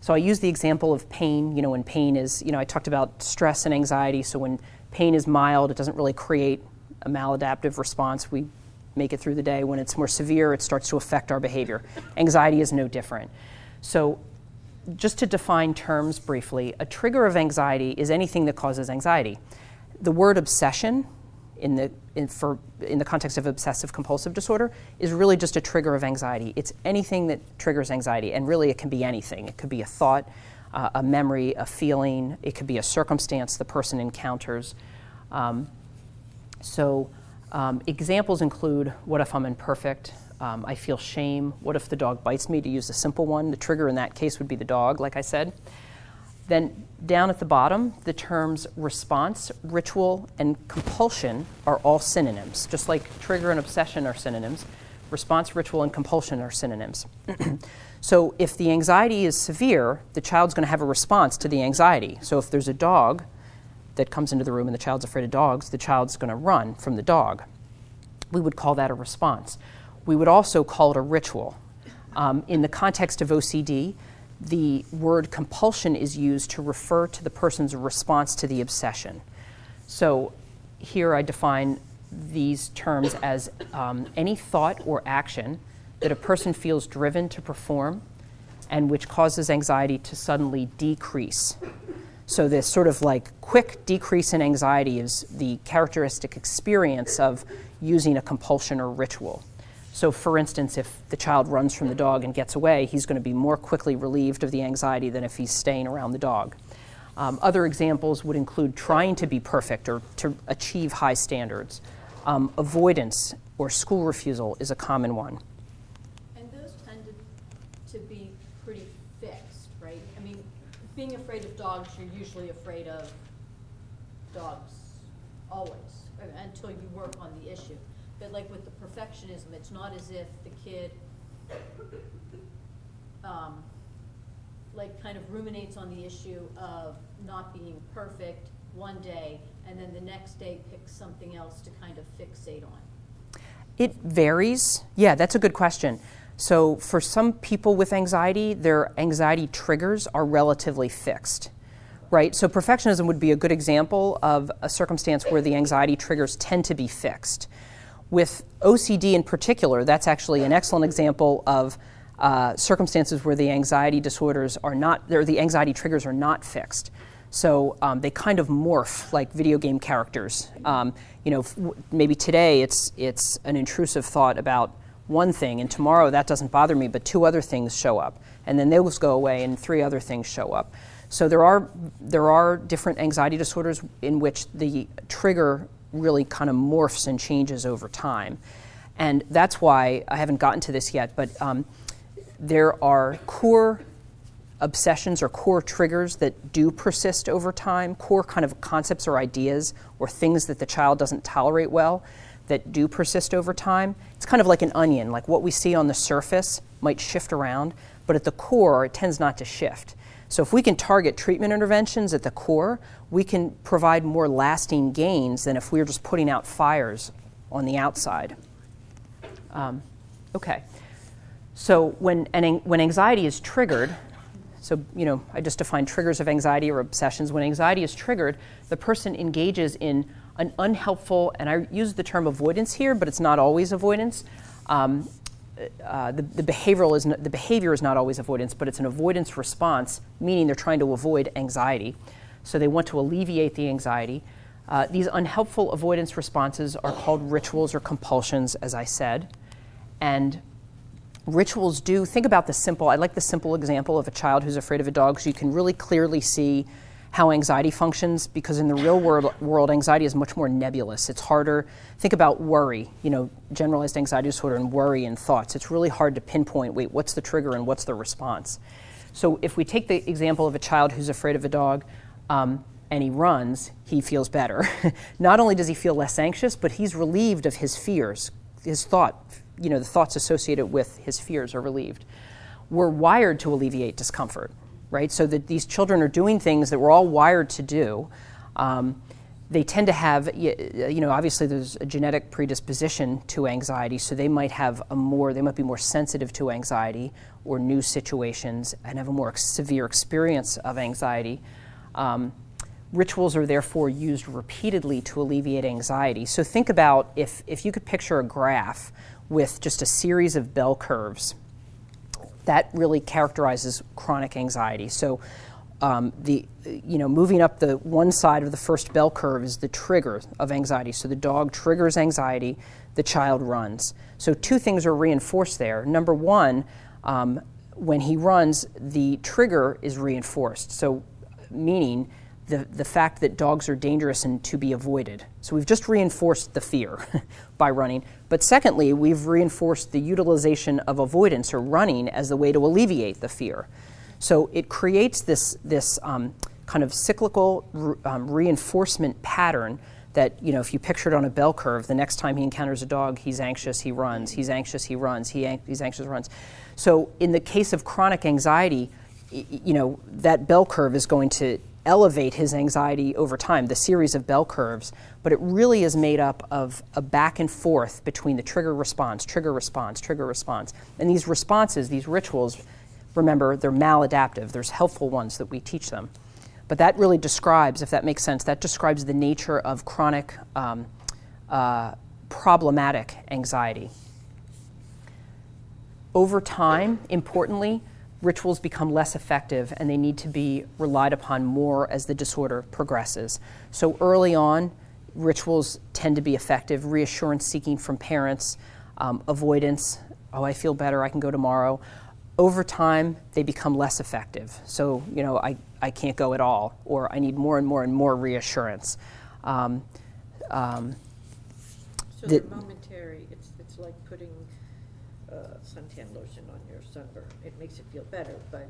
so I use the example of pain. You know, when pain is, you know, I talked about stress and anxiety. So when pain is mild, it doesn't really create a maladaptive response. We make it through the day. When it's more severe, it starts to affect our behavior. Anxiety is no different. So, just to define terms briefly, a trigger of anxiety is anything that causes anxiety. The word obsession, in the, in, for, in the context of obsessive compulsive disorder, is really just a trigger of anxiety. It's anything that triggers anxiety, and really it can be anything. It could be a thought, uh, a memory, a feeling, it could be a circumstance the person encounters. Um, so, um, examples include what if I'm imperfect? Um, I feel shame. What if the dog bites me? To use the simple one, the trigger in that case would be the dog, like I said. Then, down at the bottom, the terms response, ritual, and compulsion are all synonyms. Just like trigger and obsession are synonyms, response, ritual, and compulsion are synonyms. <clears throat> so, if the anxiety is severe, the child's going to have a response to the anxiety. So, if there's a dog, that comes into the room and the child's afraid of dogs, the child's going to run from the dog. We would call that a response. We would also call it a ritual. Um, in the context of OCD, the word compulsion is used to refer to the person's response to the obsession. So here I define these terms as um, any thought or action that a person feels driven to perform and which causes anxiety to suddenly decrease. So, this sort of like quick decrease in anxiety is the characteristic experience of using a compulsion or ritual. So, for instance, if the child runs from the dog and gets away, he's going to be more quickly relieved of the anxiety than if he's staying around the dog. Um, other examples would include trying to be perfect or to achieve high standards. Um, avoidance or school refusal is a common one. And those tended to be pretty fixed, right? I mean, being afraid of dogs, you're usually afraid of dogs always, until you work on the issue. But like with the perfectionism, it's not as if the kid, um, like kind of ruminates on the issue of not being perfect one day, and then the next day picks something else to kind of fixate on. It varies. Yeah, that's a good question. So, for some people with anxiety, their anxiety triggers are relatively fixed, right? So, perfectionism would be a good example of a circumstance where the anxiety triggers tend to be fixed. With OCD in particular, that's actually an excellent example of uh, circumstances where the anxiety disorders are not, or the anxiety triggers are not fixed. So um, they kind of morph like video game characters. Um, you know, maybe today it's it's an intrusive thought about one thing, and tomorrow that doesn't bother me, but two other things show up, and then those go away, and three other things show up. So there are there are different anxiety disorders in which the trigger really kind of morphs and changes over time, and that's why I haven't gotten to this yet, but um, there are core obsessions or core triggers that do persist over time, core kind of concepts or ideas or things that the child doesn't tolerate well that do persist over time. It's kind of like an onion, like what we see on the surface might shift around, but at the core, it tends not to shift. So if we can target treatment interventions at the core, we can provide more lasting gains than if we're just putting out fires on the outside. Um, okay. So when, an, when anxiety is triggered, so, you know, I just defined triggers of anxiety or obsessions. When anxiety is triggered, the person engages in an unhelpful, and I use the term avoidance here, but it's not always avoidance. Um, uh, the, the, behavioral is the behavior is not always avoidance, but it's an avoidance response, meaning they're trying to avoid anxiety. So they want to alleviate the anxiety. Uh, these unhelpful avoidance responses are called rituals or compulsions, as I said. And rituals do, think about the simple, I like the simple example of a child who's afraid of a dog, so you can really clearly see how anxiety functions because in the real world, world anxiety is much more nebulous. It's harder. Think about worry you know generalized anxiety disorder and worry and thoughts. It's really hard to pinpoint wait what's the trigger and what's the response? So if we take the example of a child who's afraid of a dog um, and he runs he feels better. <laughs> Not only does he feel less anxious but he's relieved of his fears. His thought you know the thoughts associated with his fears are relieved. We're wired to alleviate discomfort right? So that these children are doing things that we're all wired to do. Um, they tend to have, you know, obviously there's a genetic predisposition to anxiety, so they might have a more, they might be more sensitive to anxiety or new situations and have a more severe experience of anxiety. Um, rituals are therefore used repeatedly to alleviate anxiety. So think about if, if you could picture a graph with just a series of bell curves, that really characterizes chronic anxiety. So um, the, you know, moving up the one side of the first bell curve is the trigger of anxiety. So the dog triggers anxiety, the child runs. So two things are reinforced there. Number one, um, when he runs, the trigger is reinforced. So meaning the, the fact that dogs are dangerous and to be avoided. So we've just reinforced the fear <laughs> by running. But secondly, we've reinforced the utilization of avoidance or running as the way to alleviate the fear. So it creates this, this um, kind of cyclical re- um, reinforcement pattern that, you know, if you picture it on a bell curve, the next time he encounters a dog, he's anxious, he runs, he's anxious, he runs, he an- he's anxious, runs. So in the case of chronic anxiety, you know, that bell curve is going to elevate his anxiety over time, the series of bell curves, but it really is made up of a back and forth between the trigger response, trigger response, trigger response. And these responses, these rituals, remember, they're maladaptive. There's helpful ones that we teach them. But that really describes, if that makes sense, that describes the nature of chronic um, uh, problematic anxiety. Over time, importantly, rituals become less effective and they need to be relied upon more as the disorder progresses. So early on, rituals tend to be effective, reassurance seeking from parents, um, avoidance, oh, I feel better, I can go tomorrow. Over time, they become less effective. So, you know, I, I can't go at all, or I need more and more and more reassurance. Um, um, So the- they're momentary, it's, it's like putting uh, suntan lotion on your sunburn. It makes it feel better, but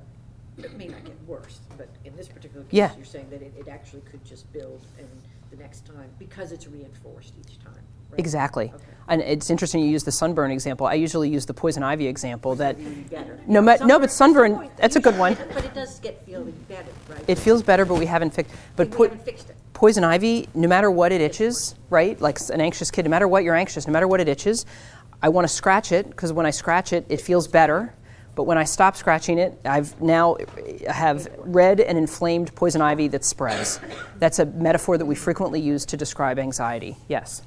it may not get worse. But in this particular Yeah. case, you're saying that it, it actually could just build and the next time, because it's reinforced each time, right? Exactly. Okay. And it's interesting you use the sunburn example. I usually use the poison ivy example that better. no, ma- no, but sunburn, that's a good one. But it does get feeling better, right? It feels better, but we haven't fixed. But We haven't fixed it. poison ivy, no matter what it itches, right? Like s- an anxious kid, no matter what you're anxious, no matter what it itches, I want to scratch it because when I scratch it, it feels better. But when I stop scratching it, I've now uh, have red and inflamed poison ivy that spreads. That's a metaphor that we frequently use to describe anxiety. Yes.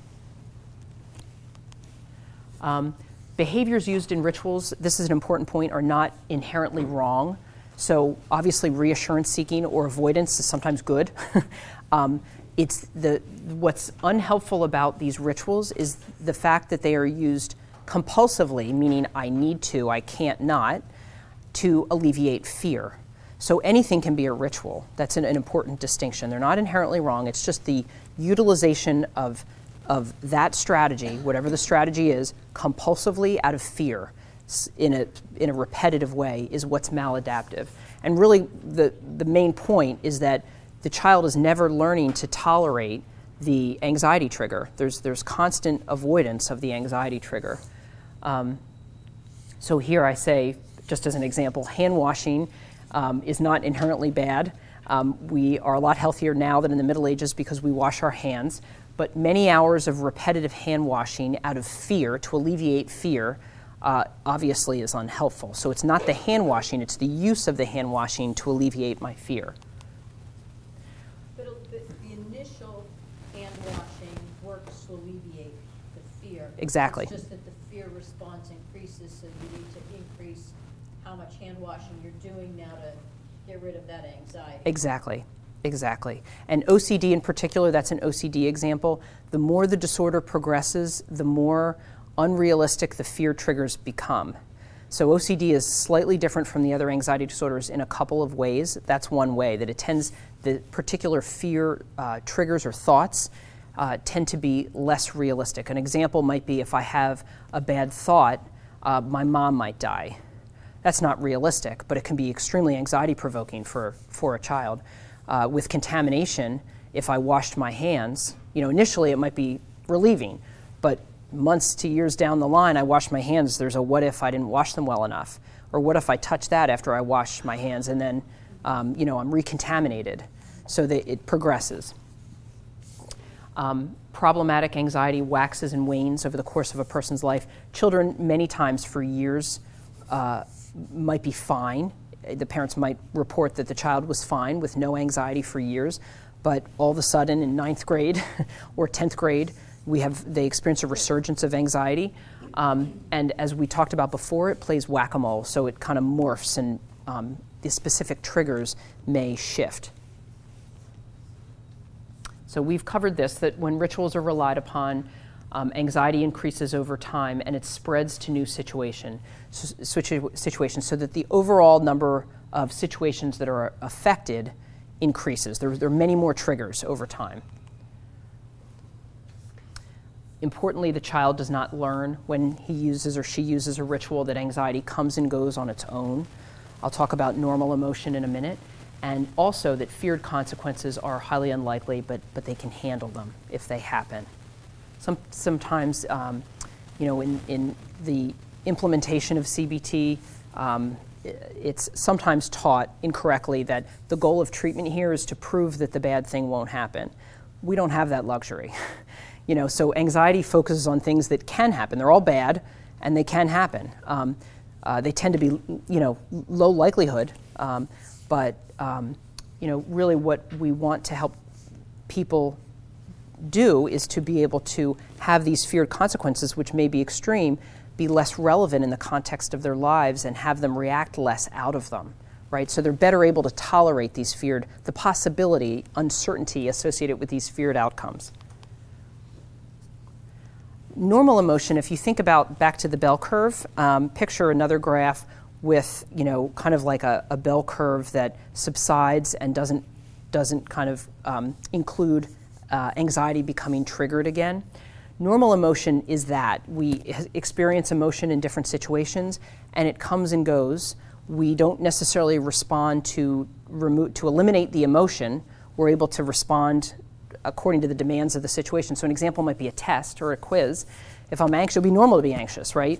Um, behaviors used in rituals, this is an important point, are not inherently wrong. So obviously, reassurance seeking or avoidance is sometimes good. <laughs> um, it's the what's unhelpful about these rituals is the fact that they are used compulsively, meaning I need to, I can't not, to alleviate fear. So anything can be a ritual. That's an, an important distinction. They're not inherently wrong. It's just the utilization of of that strategy, whatever the strategy is, compulsively out of fear in a, in a repetitive way is what's maladaptive. And really, the, the main point is that the child is never learning to tolerate the anxiety trigger. There's, there's constant avoidance of the anxiety trigger. Um, so here I say, just as an example, hand washing um, is not inherently bad. Um, we are a lot healthier now than in the Middle Ages because we wash our hands. But many hours of repetitive hand washing out of fear to alleviate fear uh, obviously is unhelpful. So it's not the hand washing, it's the use of the hand washing to alleviate my fear. But the initial hand washing works to alleviate the fear. Exactly. It's just that the fear response increases, so you need to increase how much hand washing you're doing now to get rid of that anxiety. Exactly, exactly. And OCD in particular, that's an OCD example. The more the disorder progresses, the more unrealistic the fear triggers become. So OCD is slightly different from the other anxiety disorders in a couple of ways. That's one way that it tends the particular fear uh, triggers or thoughts uh, tend to be less realistic. An example might be if I have a bad thought, uh, my mom might die. That's not realistic, but it can be extremely anxiety provoking for, for a child. Uh, with contamination, if I washed my hands, you know, initially it might be relieving, but months to years down the line, I wash my hands, there's a what if I didn't wash them well enough? Or what if I touch that after I wash my hands and then, um, you know, I'm recontaminated? So that it progresses. Um, problematic anxiety waxes and wanes over the course of a person's life. Children, many times for years, uh, might be fine. The parents might report that the child was fine with no anxiety for years, but all of a sudden in ninth grade <laughs> or 10th grade, we have, they experience a resurgence of anxiety. Um, and as we talked about before, it plays whack a mole, so it kind of morphs and um, the specific triggers may shift. So we've covered this that when rituals are relied upon, um, anxiety increases over time and it spreads to new situation, situ- situations so that the overall number of situations that are affected increases. There, there are many more triggers over time. Importantly, the child does not learn when he uses or she uses a ritual that anxiety comes and goes on its own. I'll talk about normal emotion in a minute. And also that feared consequences are highly unlikely, but, but they can handle them if they happen. Some, sometimes, um, you know, in, in the implementation of CBT, um, it's sometimes taught incorrectly that the goal of treatment here is to prove that the bad thing won't happen. We don't have that luxury. <laughs> you know, so anxiety focuses on things that can happen. They're all bad, and they can happen. Um, uh, they tend to be, you know, low likelihood, um, but um, you know, really what we want to help people do is to be able to have these feared consequences, which may be extreme, be less relevant in the context of their lives and have them react less out of them, right? So they're better able to tolerate these feared, the possibility, uncertainty associated with these feared outcomes. Normal emotion, if you think about back to the bell curve, um, picture another graph with you know kind of like a, a bell curve that subsides and doesn't doesn't kind of um, include uh, anxiety becoming triggered again. Normal emotion is that we experience emotion in different situations and it comes and goes. We don't necessarily respond to remove to eliminate the emotion. We're able to respond according to the demands of the situation. So an example might be a test or a quiz. If I'm anxious, it would be normal to be anxious, right?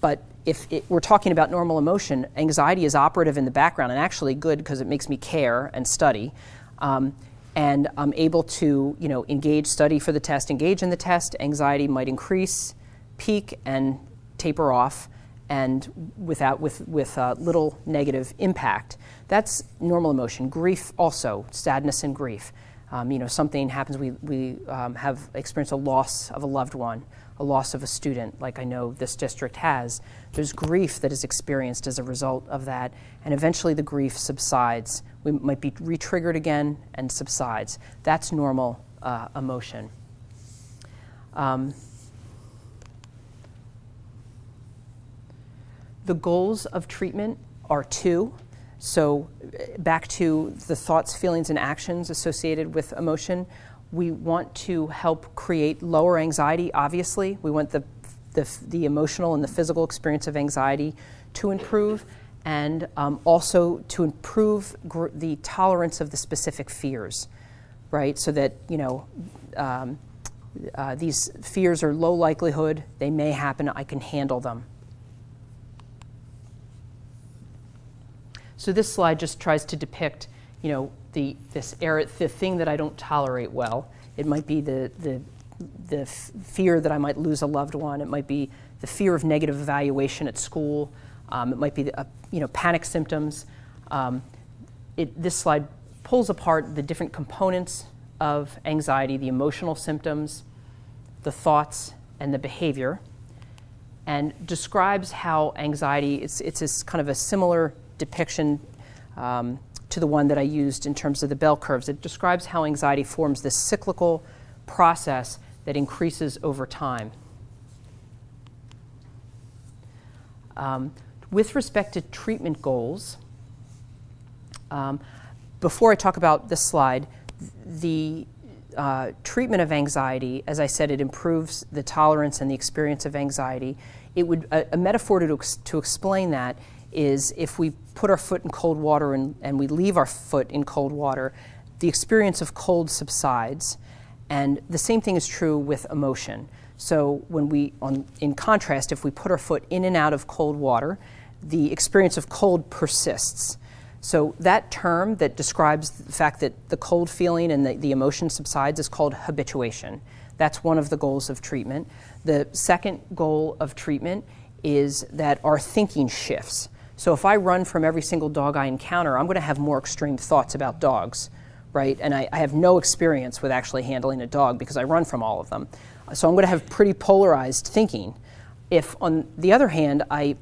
But if it, we're talking about normal emotion, anxiety is operative in the background and actually good because it makes me care and study. Um, and I'm able to, you know, engage, study for the test, engage in the test. Anxiety might increase, peak, and taper off, and without with with uh, little negative impact. That's normal emotion. Grief also, sadness and grief. Um, you know, something happens. We we um, have experienced a loss of a loved one a loss of a student, like I know this district has. There's grief that is experienced as a result of that, and eventually the grief subsides. We might be re-triggered again and subsides. That's normal uh, emotion. Um, the goals of treatment are two. So, back to the thoughts, feelings, and actions associated with emotion. We want to help create lower anxiety, obviously. We want the, the, the emotional and the physical experience of anxiety to improve, and um, also to improve the tolerance of the specific fears, right? So that, you know, um, uh, these fears are low likelihood, they may happen, I can handle them. So this slide just tries to depict, you know, the, this the thing that I don't tolerate well. It might be the, the, the fear that I might lose a loved one. It might be the fear of negative evaluation at school. Um, it might be uh, you know, panic symptoms. Um, it, this slide pulls apart the different components of anxiety, the emotional symptoms, the thoughts, and the behavior, and describes how anxiety, it's, it's kind of a similar depiction um, to the one that I used in terms of the bell curves. It describes how anxiety forms this cyclical process that increases over time. Um, with respect to treatment goals, um, before I talk about this slide, the uh, treatment of anxiety, as I said, it improves the tolerance and the experience of anxiety. It would a, a metaphor to, to explain that is if we put our foot in cold water and, and we leave our foot in cold water, the experience of cold subsides. And the same thing is true with emotion. So when we, on, in contrast, if we put our foot in and out of cold water, the experience of cold persists. So that term that describes the fact that the cold feeling and the, the emotion subsides is called habituation. That's one of the goals of treatment. The second goal of treatment is that our thinking shifts. So if I run from every single dog I encounter, I'm going to have more extreme thoughts about dogs, right? And I, I have no experience with actually handling a dog because I run from all of them. So I'm going to have pretty polarized thinking. If, on the other hand, I,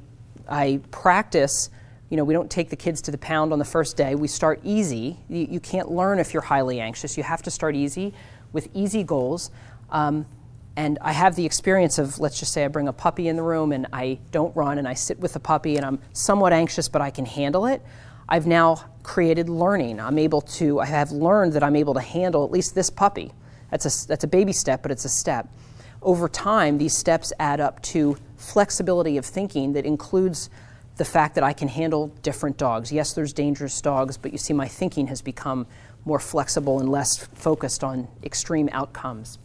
I practice, you know, we don't take the kids to the pound on the first day. We start easy. You, you can't learn if you're highly anxious. You have to start easy with easy goals. Um, and I have the experience of, let's just say I bring a puppy in the room and I don't run and I sit with the puppy and I'm somewhat anxious, but I can handle it. I've now created learning. I'm able to, I have learned that I'm able to handle at least this puppy. That's a, that's a baby step, but it's a step. Over time, these steps add up to flexibility of thinking that includes the fact that I can handle different dogs. Yes, there's dangerous dogs, but you see, my thinking has become more flexible and less focused on extreme outcomes.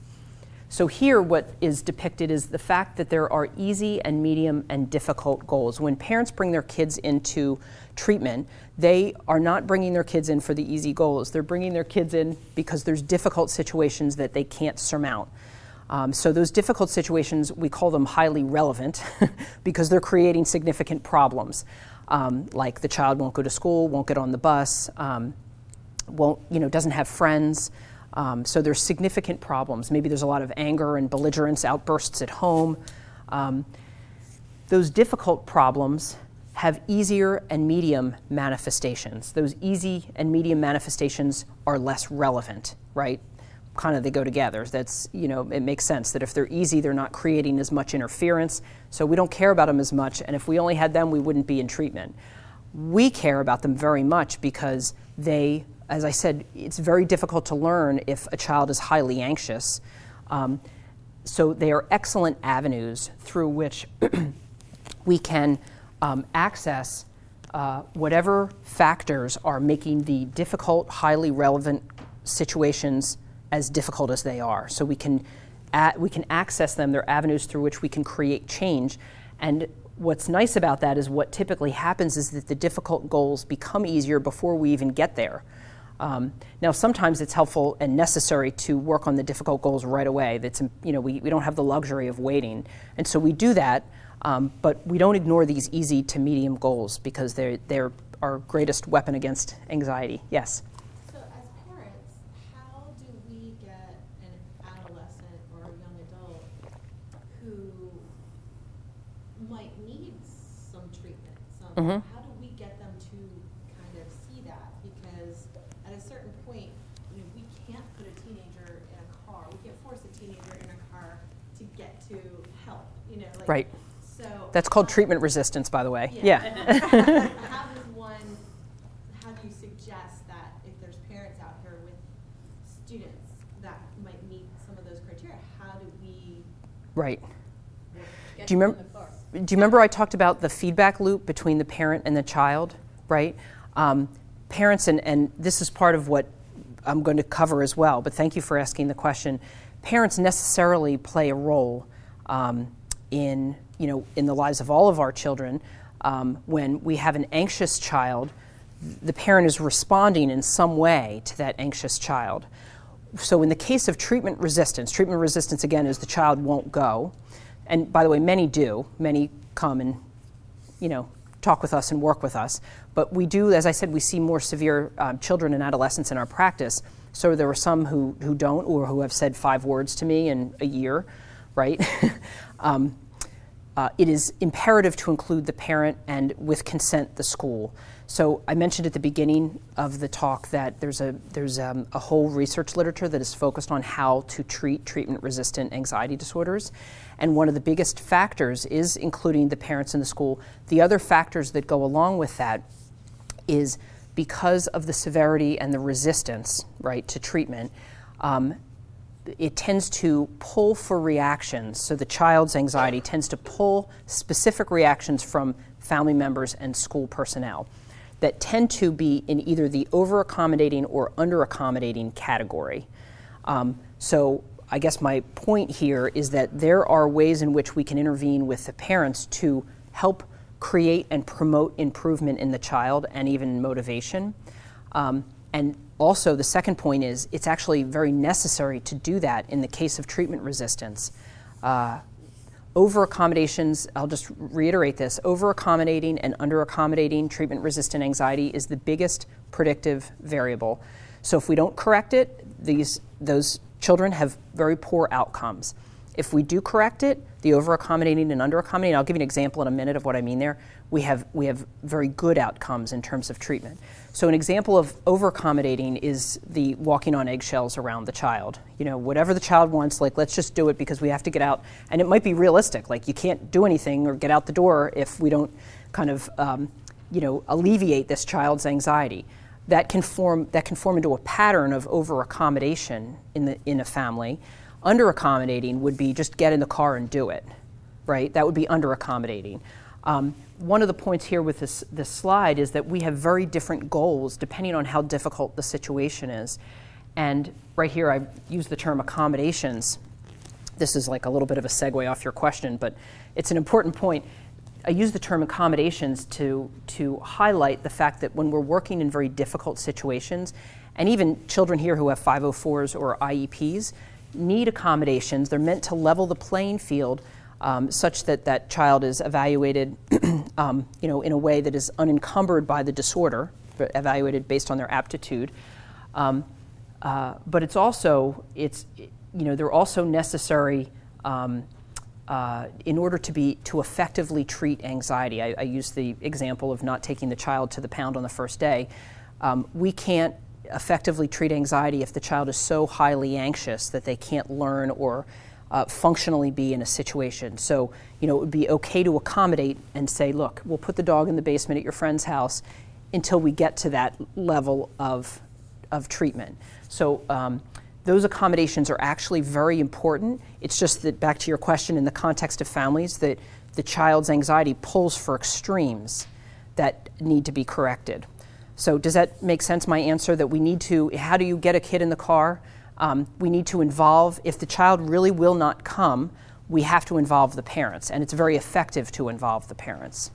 So here what is depicted is the fact that there are easy and medium and difficult goals. When parents bring their kids into treatment, they are not bringing their kids in for the easy goals. They're bringing their kids in because there's difficult situations that they can't surmount. Um, so those difficult situations, we call them highly relevant <laughs> because they're creating significant problems. Um, like the child won't go to school, won't get on the bus, um, won't, you know, doesn't have friends, um, so there's significant problems. Maybe there's a lot of anger and belligerence, outbursts at home. Um, those difficult problems have easier and medium manifestations. Those easy and medium manifestations are less relevant, right? Kind of they go together. That's, you know, it makes sense that if they're easy, they're not creating as much interference. So we don't care about them as much. And if we only had them, we wouldn't be in treatment. We care about them very much because they as I said, it's very difficult to learn if a child is highly anxious. Um, so they are excellent avenues through which <clears throat> we can um, access uh, whatever factors are making the difficult, highly relevant situations as difficult as they are. So we can, we can access them. They're avenues through which we can create change. And what's nice about that is what typically happens is that the difficult goals become easier before we even get there. Um, now, sometimes it's helpful and necessary to work on the difficult goals right away. That's, you know, we, we don't have the luxury of waiting. And so we do that, um, but we don't ignore these easy to medium goals because they're, they're our greatest weapon against anxiety. Yes? So as parents, how do we get an adolescent or a young adult who might need some Mhm. how do we get them to kind of see that? Because at a certain point, you know, we can't put a teenager in a car, we can't force a teenager in a car to get to help, you know, like. Right. So. That's called how- treatment resistance, by the way. Yeah. yeah. <laughs> How does one, how do you suggest that if there's parents out here with students that might meet some of those criteria, how do we right. get Do you remember? Do you remember I talked about the feedback loop between the parent and the child, right? Um, parents, and, and this is part of what I'm going to cover as well, but thank you for asking the question. Parents necessarily play a role um, in, you know, in the lives of all of our children. Um, when we have an anxious child, the parent is responding in some way to that anxious child. So, in the case of treatment resistance, treatment resistance again is the child won't go. And by the way, many do. Many come and, you know, talk with us and work with us. But we do, as I said, we see more severe um, children and adolescents in our practice. So there are some who, who don't or who have said five words to me in a year, right? <laughs> um, uh, it is imperative to include the parent and, with consent, the school. So I mentioned at the beginning of the talk that there's a there's um, a whole research literature that is focused on how to treat treatment-resistant anxiety disorders, and one of the biggest factors is including the parents in the school. The other factors that go along with that is because of the severity and the resistance, right, to treatment. Um, it tends to pull for reactions. So the child's anxiety tends to pull specific reactions from family members and school personnel that tend to be in either the over accommodating or under accommodating category. Um, so I guess my point here is that there are ways in which we can intervene with the parents to help create and promote improvement in the child and even motivation. Um, and also, the second point is it's actually very necessary to do that in the case of treatment resistance. Uh, over accommodations, I'll just reiterate this over accommodating and under accommodating treatment resistant anxiety is the biggest predictive variable. So if we don't correct it, these, those children have very poor outcomes. If we do correct it, the over accommodating and under accommodating, I'll give you an example in a minute of what I mean there. We have, we have very good outcomes in terms of treatment. So, an example of over accommodating is the walking on eggshells around the child. You know, whatever the child wants, like, let's just do it because we have to get out. And it might be realistic, like, you can't do anything or get out the door if we don't kind of, um, you know, alleviate this child's anxiety. That can form, that can form into a pattern of over accommodation in, the, in a family. Under accommodating would be just get in the car and do it, right? That would be under accommodating. Um, one of the points here with this, this slide is that we have very different goals depending on how difficult the situation is. And right here, I use the term accommodations. This is like a little bit of a segue off your question, but it's an important point. I use the term accommodations to, to highlight the fact that when we're working in very difficult situations, and even children here who have 504s or IEPs need accommodations, they're meant to level the playing field um, such that that child is evaluated <clears throat> um, you know, in a way that is unencumbered by the disorder, evaluated based on their aptitude. Um, uh, but it's also, it's, you know, they're also necessary um, uh, in order to be, to effectively treat anxiety. I, I use the example of not taking the child to the pound on the first day. Um, we can't effectively treat anxiety if the child is so highly anxious that they can't learn or uh, functionally be in a situation. So, you know, it would be okay to accommodate and say, look, we'll put the dog in the basement at your friend's house until we get to that level of, of treatment. So, um, those accommodations are actually very important. It's just that, back to your question, in the context of families, that the child's anxiety pulls for extremes that need to be corrected. So, does that make sense? My answer that we need to, how do you get a kid in the car? Um, we need to involve, if the child really will not come, we have to involve the parents, and it's very effective to involve the parents.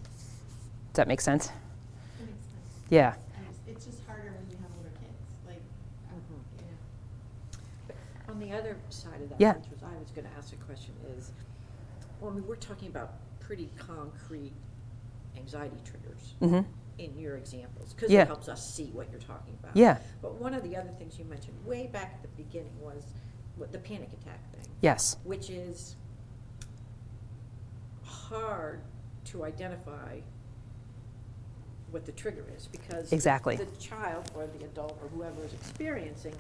Does that make sense? It makes sense. Yeah. It's, it's just harder when you have older kids, like, um, you know. On the other side of that, Yeah. which was, I was gonna ask a question, is, well, I mean, we're talking about pretty concrete anxiety triggers Mm-hmm. In your examples, because Yeah. it helps us see what you're talking about. Yeah. But one of the other things you mentioned way back at the beginning was what the panic attack thing. Yes. Which is hard to identify what the trigger is, because Exactly. the child or the adult or whoever is experiencing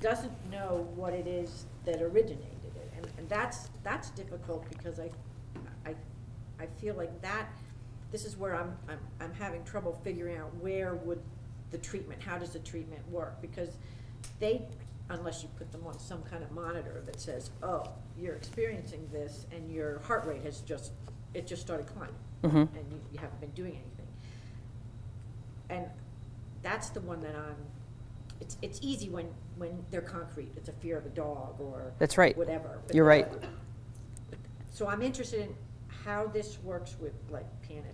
doesn't know what it is that originated it. And, and that's, that's difficult because I, I, I feel like that, this is where I'm, I'm, I'm having trouble figuring out where would the treatment, how does the treatment work? Because they, unless you put them on some kind of monitor that says, oh, you're experiencing this and your heart rate has just, it just started climbing. Mhm. And you, you haven't been doing anything. And that's the one that I'm, it's, it's easy when, when they're concrete, it's a fear of a dog or That's right. whatever. But You're right. So I'm interested in how this works with like panic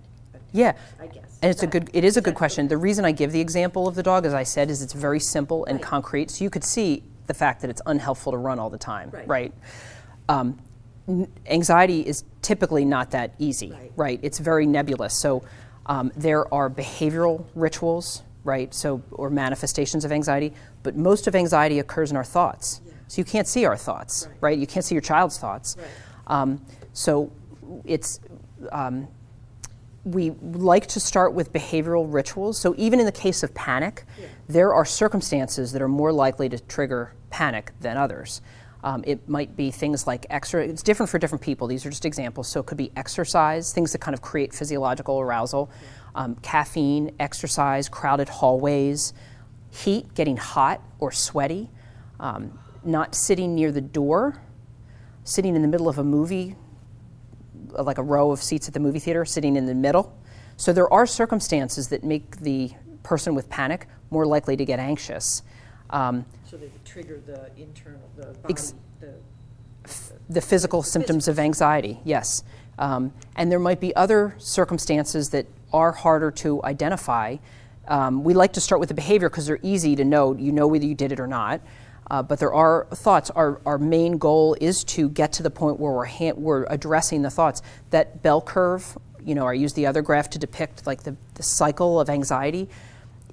Yeah. I guess. And it's a good, it is a good question. The reason I give the example of the dog, as I said, is it's very simple and Right. concrete. So you could see the fact that it's unhelpful to run all the time, Right. right? Um, n- anxiety is typically not that easy, Right. It's very nebulous. So um, there are behavioral rituals, right? So or manifestations of anxiety, but most of anxiety occurs in our thoughts. Yeah. So you can't see our thoughts, Right. right? You can't see your child's thoughts. Right. Um, so it's um, we like to start with behavioral rituals. So even in the case of panic, Yeah. there are circumstances that are more likely to trigger panic than others. Um, it might be things like extra. It's different for different people. These are just examples. So it could be exercise, things that kind of create physiological arousal, um, caffeine, exercise, crowded hallways, heat, getting hot or sweaty, um, not sitting near the door, sitting in the middle of a movie like a row of seats at the movie theater sitting in the middle. So there are circumstances that make the person with panic more likely to get anxious. Um, So they trigger the internal, the body, Ex- the. the physical symptoms of anxiety, yes. Um, and there might be other circumstances that are harder to identify. Um, we like to start with the behavior because they're easy to know. You know whether you did it or not. Uh, but there are thoughts. Our, our main goal is to get to the point where we're, we're addressing the thoughts. That bell curve, you know, I use the other graph to depict like the, the cycle of anxiety.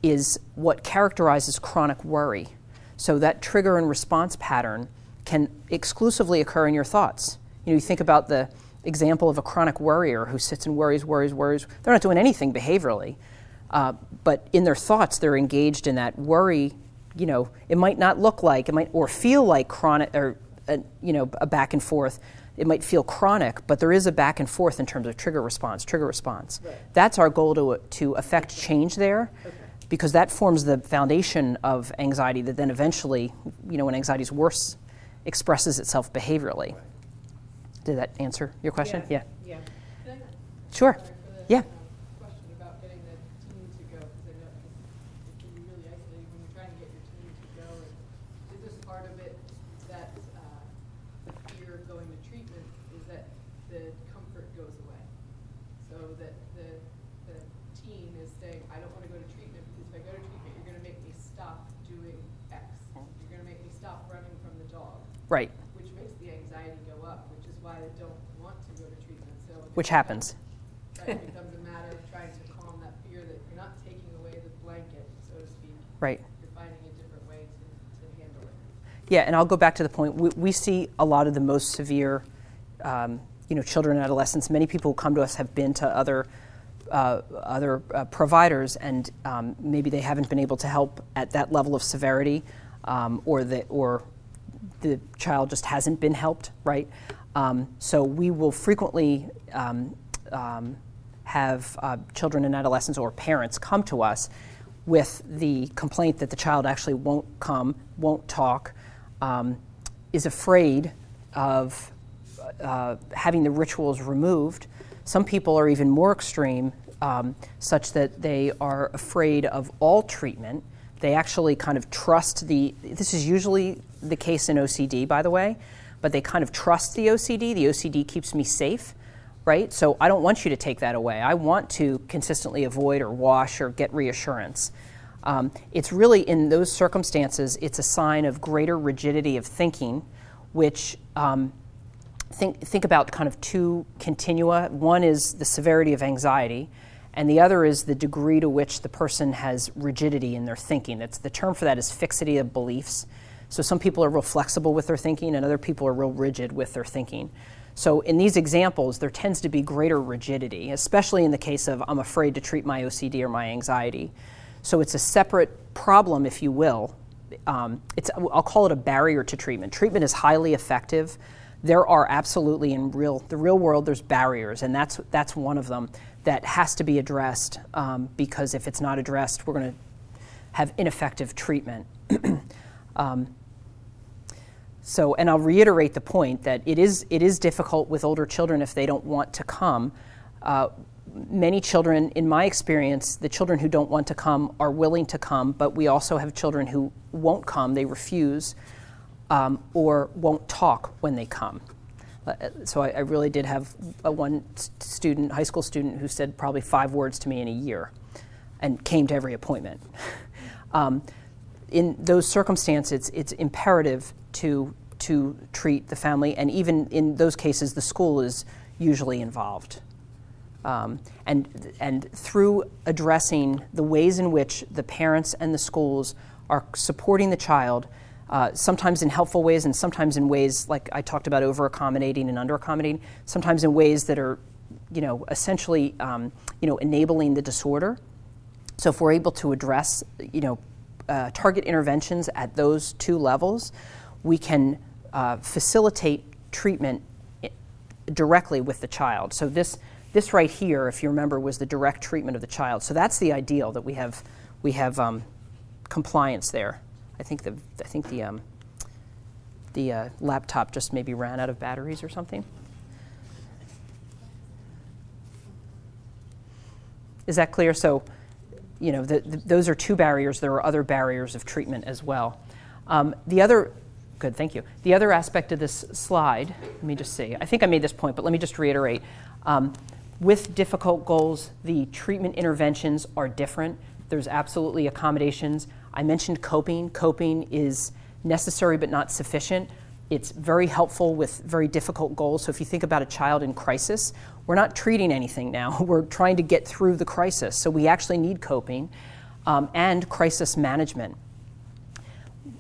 is what characterizes chronic worry. So that trigger and response pattern can exclusively occur in your thoughts. You know, you think about the example of a chronic worrier who sits and worries, worries, worries. They're not doing anything behaviorally, uh, but in their thoughts, they're engaged in that worry. You know, it might not look like it might or feel like chronic or uh, you know a back and forth. It might feel chronic, but there is a back and forth in terms of trigger response, trigger response. Right. That's our goal to to affect change there Okay. because that forms the foundation of anxiety that then eventually, you know, when anxiety is worse, expresses itself behaviorally. Did that answer your question? Yeah. Yeah. I Sure. Sorry for the, Yeah. um, Question about getting the team to go, because I know it can- it can be really isolating when you're trying to get your team to go. And Is this part of it that, uh, the fear of going to treatment is that the comfort goes away? So that the, the teen is saying, I don't wanna go to treatment, because if I go to treatment, you're gonna make me stop doing X. You're gonna make me stop running from the dog Right. which makes the anxiety go up, which is why they don't want to go to treatment, so. Which happens. Right, it becomes a matter of trying to calm that fear that you're not taking away the blanket, so to speak. Right. You're finding a different way to, to handle it. Yeah, and I'll go back to the point. We, we see a lot of the most severe, um, you know, children and adolescents. Many people who come to us have been to other uh, other uh, providers, and um, maybe they haven't been able to help at that level of severity, um, or the or the child just hasn't been helped. Right. Um, so we will frequently um, um, have uh, children and adolescents or parents come to us with the complaint that the child actually won't come, won't talk, um, is afraid of uh, having the rituals removed. Some people are even more extreme, um, such that they are afraid of all treatment. They actually kind of trust the, this is usually the case in OCD, by the way, but they kind of trust the OCD. The OCD keeps me safe, right? So I don't want you to take that away. I want to consistently avoid or wash or get reassurance. Um, it's really in those circumstances, it's a sign of greater rigidity of thinking, which um, think, think about kind of two continua. One is the severity of anxiety, and the other is the degree to which the person has rigidity in their thinking. It's, the term for that is fixity of beliefs. So some people are real flexible with their thinking, and other people are real rigid with their thinking. So in these examples, there tends to be greater rigidity, especially in the case of I'm afraid to treat my OCD or my anxiety. So it's a separate problem, if you will. Um, it's, I'll call it a barrier to treatment. Treatment is highly effective. There are absolutely in real the real world there's barriers, and that's that's one of them that has to be addressed um, because if it's not addressed, we're going to have ineffective treatment. <clears throat> um, so, and I'll reiterate the point that it is, it is difficult with older children if they don't want to come. Uh, many children, in my experience, the children who don't want to come are willing to come, but we also have children who won't come, they refuse, um, or won't talk when they come. Uh, so I, I really did have a one student, high school student, who said probably five words to me in a year and came to every appointment. <laughs> um, in those circumstances, it's imperative to, to treat the family, and even in those cases, the school is usually involved. Um, and, and through addressing the ways in which the parents and the schools are supporting the child, uh, sometimes in helpful ways and sometimes in ways like I talked about over accommodating and under accommodating, sometimes in ways that are, you know, essentially, um, you know, enabling the disorder. So if we're able to address, you know, uh, target interventions at those two levels, we can uh, facilitate treatment directly with the child. So this, this right here, if you remember, was the direct treatment of the child. So that's the ideal that we have, we have um, compliance there. I think the, I think the, um, the uh, laptop just maybe ran out of batteries or something. Is that clear? So, you know, the, the, those are two barriers. There are other barriers of treatment as well. Um, the other, good, thank you. The other aspect of this slide, let me just see. I think I made this point, but let me just reiterate. Um, with difficult goals, the treatment interventions are different. There's absolutely accommodations. I mentioned coping. Coping is necessary but not sufficient. It's very helpful with very difficult goals. So if you think about a child in crisis, we're not treating anything now. <laughs> We're trying to get through the crisis. So we actually need coping. um, and crisis management.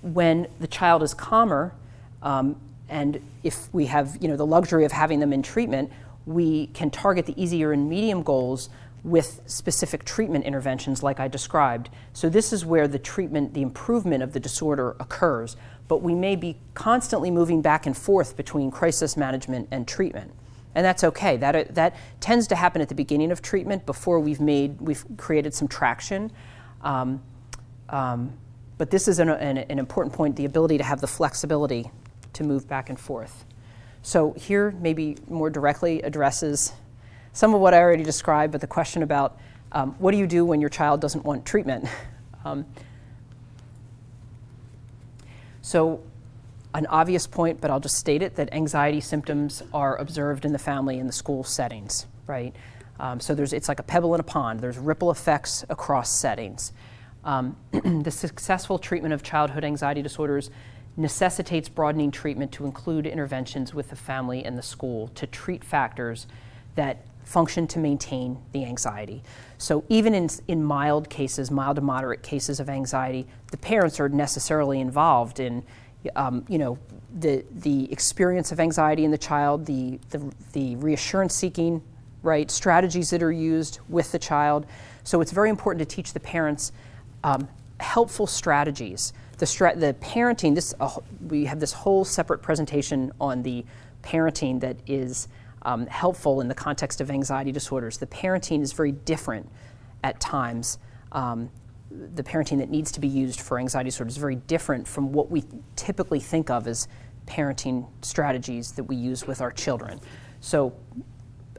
When the child is calmer, um, and if we have you know, the luxury of having them in treatment, we can target the easier and medium goals with specific treatment interventions like I described. So this is where the treatment, the improvement of the disorder occurs, but we may be constantly moving back and forth between crisis management and treatment. And that's okay. That, that tends to happen at the beginning of treatment before we've made, we've created some traction. Um, um, but this is an, an, an important point, the ability to have the flexibility to move back and forth. So here maybe more directly addresses some of what I already described, but the question about um, what do you do when your child doesn't want treatment? <laughs> um, so an obvious point, but I'll just state it, that anxiety symptoms are observed in the family and the school settings, right? Um, so there's, it's like a pebble in a pond. There's ripple effects across settings. Um, <clears throat> the successful treatment of childhood anxiety disorders necessitates broadening treatment to include interventions with the family and the school to treat factors that function to maintain the anxiety. So even in, in mild cases, mild to moderate cases of anxiety, the parents are necessarily involved in, um, you know, the, the experience of anxiety in the child, the, the, the reassurance seeking, right, strategies that are used with the child. So it's very important to teach the parents um, helpful strategies. The, stra- the parenting, this, uh, we have this whole separate presentation on the parenting that is um, helpful in the context of anxiety disorders. The parenting is very different at times. Um, the parenting that needs to be used for anxiety disorders is very different from what we typically think of as parenting strategies that we use with our children. So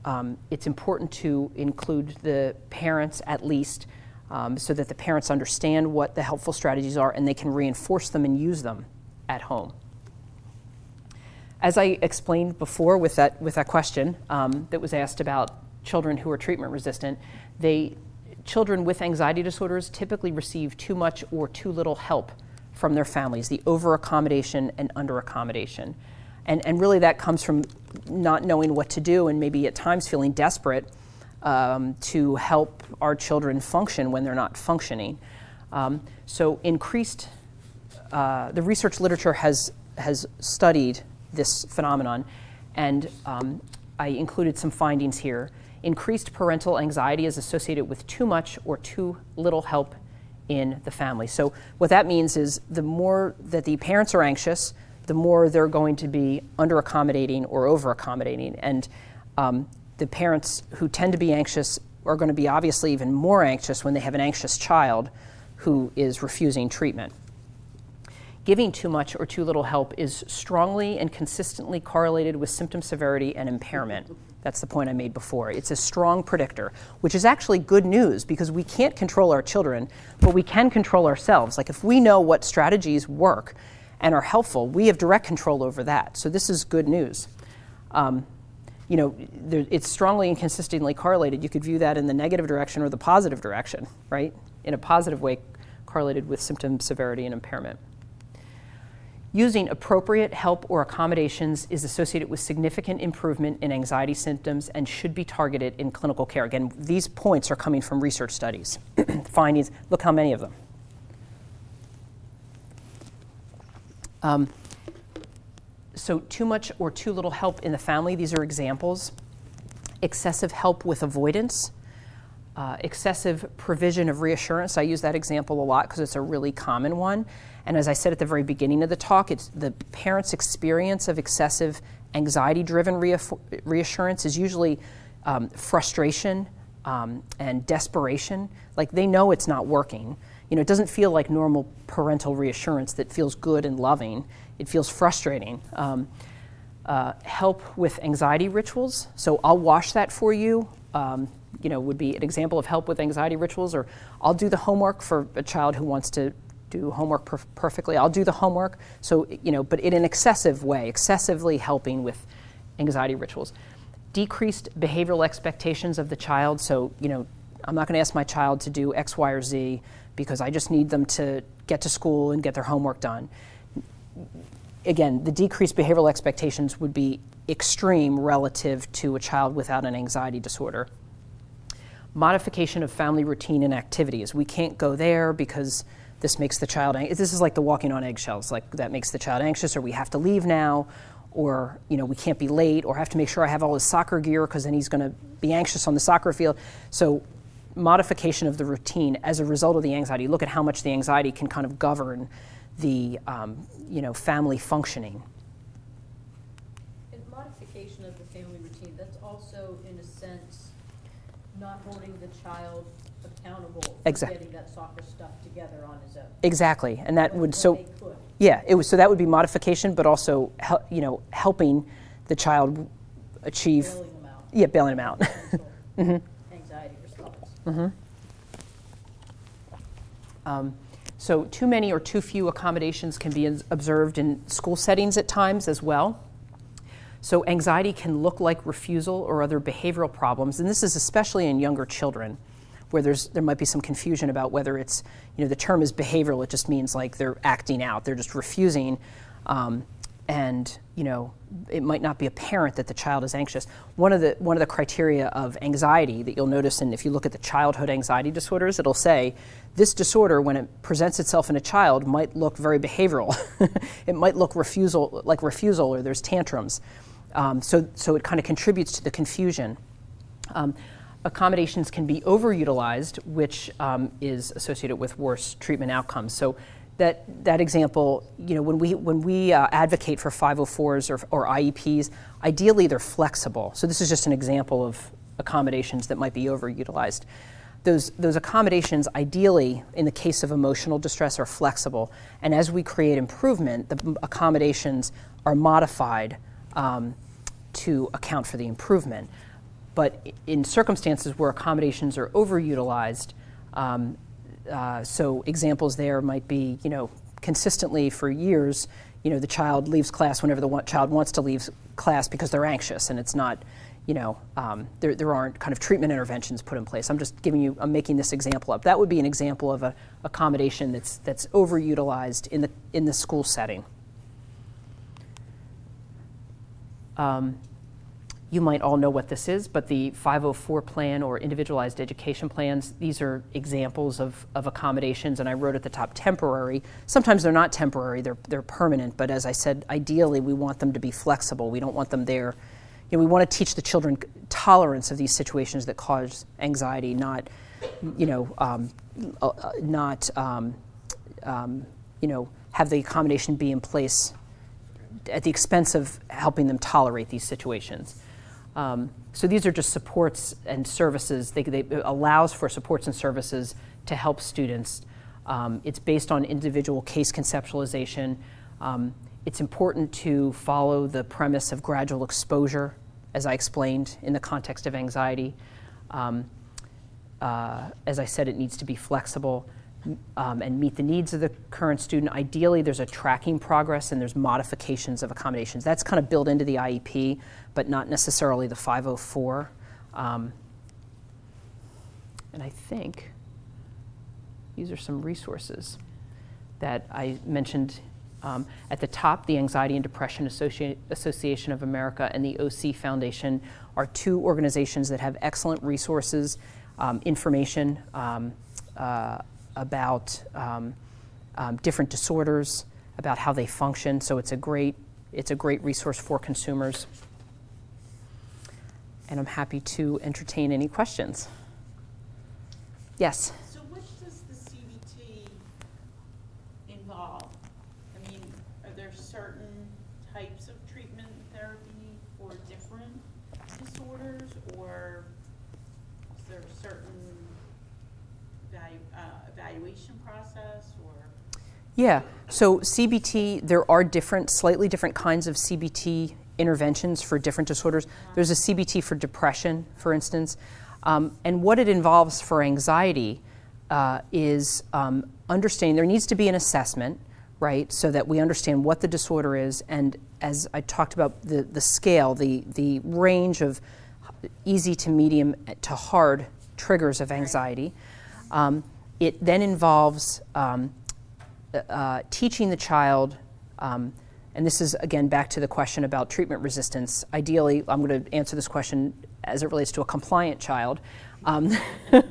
um, it's important to include the parents at least um, so that the parents understand what the helpful strategies are and they can reinforce them and use them at home. As I explained before with that, with that question um, that was asked about children who are treatment resistant, they, children with anxiety disorders typically receive too much or too little help from their families, the over accommodation and under accommodation. And, and really that comes from not knowing what to do and maybe at times feeling desperate um, to help our children function when they're not functioning. Um, so increased, uh, the research literature has, has studied this phenomenon. And um, I included some findings here. Increased parental anxiety is associated with too much or too little help in the family. So, what that means is the more that the parents are anxious, the more they're going to be under accommodating or over accommodating. And um, the parents who tend to be anxious are going to be obviously even more anxious when they have an anxious child who is refusing treatment giving too much or too little help is strongly and consistently correlated with symptom severity and impairment. That's the point I made before. It's a strong predictor, which is actually good news because we can't control our children, but we can control ourselves. Like if we know what strategies work and are helpful, we have direct control over that. So this is good news. Um, you know, there, it's strongly and consistently correlated. You could view that in the negative direction or the positive direction, right? In a positive way, correlated with symptom severity and impairment. Using appropriate help or accommodations is associated with significant improvement in anxiety symptoms and should be targeted in clinical care. Again, these points are coming from research studies. <clears throat> Findings, look how many of them. Um, so, too much or too little help in the family, these are examples. Excessive help with avoidance, uh, excessive provision of reassurance. I use that example a lot because it's a really common one. And as I said at the very beginning of the talk, it's the parent's experience of excessive anxiety driven reassurance is usually um, frustration um, and desperation. Like they know it's not working. You know, it doesn't feel like normal parental reassurance that feels good and loving. It feels frustrating. Um, uh, help with anxiety rituals. So I'll wash that for you. Um, you know, would be an example of help with anxiety rituals, or I'll do the homework for a child who wants to do homework perf perfectly. I'll do the homework. So, you know, but in an excessive way, excessively helping with anxiety rituals. Decreased behavioral expectations of the child. So, you know, I'm not going to ask my child to do X, Y, or Z because I just need them to get to school and get their homework done. Again, the decreased behavioral expectations would be extreme relative to a child without an anxiety disorder. modification of family routine and activities. We can't go there because this makes the child, this is like the walking on eggshells, like that makes the child anxious, or we have to leave now, or, you know, we can't be late, or have to make sure I have all his soccer gear because then he's going to be anxious on the soccer field. So modification of the routine as a result of the anxiety. Look at how much the anxiety can kind of govern the, um, you know, family functioning. And modification of the family routine, that's also, in a sense, not holding the child accountable for Exact- getting that soccer stuff together on his own. Exactly, and that would so. Yeah, it was so that would be modification, but also you know helping the child achieve. Bailing them out. Yeah, bailing them out. potential <laughs> Anxiety response. Mhm. Um, so too many or too few accommodations can be observed in school settings at times as well. So anxiety can look like refusal or other behavioral problems, and this is especially in younger children, where there's there might be some confusion about whether it's you know the term is behavioral. It just means like they're acting out, they're just refusing, um, and you know it might not be apparent that the child is anxious. One of the one of the criteria of anxiety that you'll notice, and if you look at the childhood anxiety disorders, it'll say this disorder, when it presents itself in a child, might look very behavioral. <laughs> it might look refusal like refusal, or there's tantrums. Um, so, so it kind of contributes to the confusion. Um, accommodations can be overutilized, which um, is associated with worse treatment outcomes. So, that that example, you know, when we when we uh, advocate for 504s or, or IEPs, ideally they're flexible. So this is just an example of accommodations that might be overutilized. Those those accommodations, ideally, in the case of emotional distress, are flexible. And as we create improvement, the accommodations are modified. Um, to account for the improvement. But in circumstances where accommodations are overutilized, um, uh, so examples there might be, you know, consistently for years, you know, the child leaves class whenever the child wants to leave class because they're anxious, and it's not, you know, um, there, there aren't kind of treatment interventions put in place. I'm just giving you, I'm making this example up. That would be an example of a accommodation that's that's overutilized in the in the school setting. Um, you might all know what this is, but the 504 plan or individualized education plans, these are examples of, of accommodations, and I wrote at the top temporary. Sometimes they're not temporary, they're, they're permanent, but as I said, ideally we want them to be flexible. We don't want them there. You know, we want to teach the children tolerance of these situations that cause anxiety, not, you know, um, uh, uh, not, um, um, you know, have the accommodation be in place at the expense of helping them tolerate these situations. Um, so these are just supports and services. They, they, it allows for supports and services to help students. Um, it's based on individual case conceptualization. Um, it's important to follow the premise of gradual exposure, as I explained in the context of anxiety. Um, uh, as I said, it needs to be flexible um, and meet the needs of the current student. Ideally, there's a tracking progress and there's modifications of accommodations. That's kind of built into the IEP, but not necessarily the 504. Um, and I think these are some resources that I mentioned um, at the top. The Anxiety and Depression Associ- Association of America and the OC Foundation are two organizations that have excellent resources, um, information. Um, uh, about um, um, different disorders, about how they function. So it's a great it's a great resource for consumers. And I'm happy to entertain any questions. Yes. So what does the CBT involve? I mean, are there certain types of treatment therapy for different disorders? Or is there a certain uh, evaluation process or? Yeah. So CBT, there are different, slightly different kinds of CBT interventions for different disorders. There's a CBT for depression, for instance, um, and what it involves for anxiety uh, is um, understanding. There needs to be an assessment, right, so that we understand what the disorder is, and as I talked about, the the scale, the the range of easy to medium to hard triggers of anxiety. Um, it then involves um, uh, teaching the child, um, and this is again back to the question about treatment resistance. Ideally, I'm going to answer this question as it relates to a compliant child, um,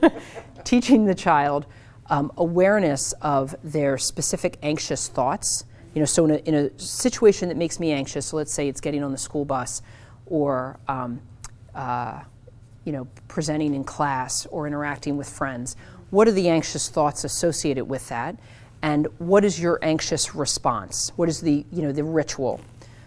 <laughs> teaching the child um, awareness of their specific anxious thoughts. You know, so in a, in a situation that makes me anxious, so let's say it's getting on the school bus or, um, uh, you know, presenting in class or interacting with friends, what are the anxious thoughts associated with that? And what is your anxious response? What is the, you know, the ritual?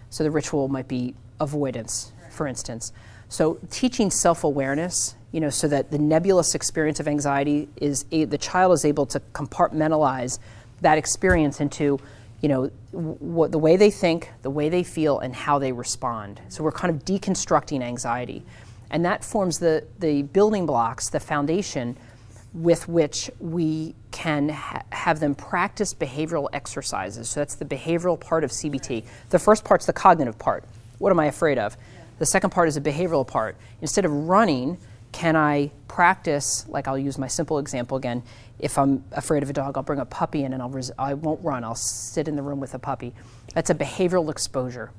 So the ritual might be avoidance, for instance. So teaching self-awareness, you know, so that the nebulous experience of anxiety is a, the child is able to compartmentalize that experience into, you know, what the way they think, the way they feel, and how they respond. So we're kind of deconstructing anxiety, and that forms the the building blocks, the foundation with which we can ha- have them practice behavioral exercises. So that's the behavioral part of CBT. The first part's the cognitive part. What am I afraid of? The second part is a behavioral part. Instead of running, can I practice, like I'll use my simple example again, if I'm afraid of a dog, I'll bring a puppy in and I'll I won't run, I'll sit in the room with a puppy. That's a behavioral exposure.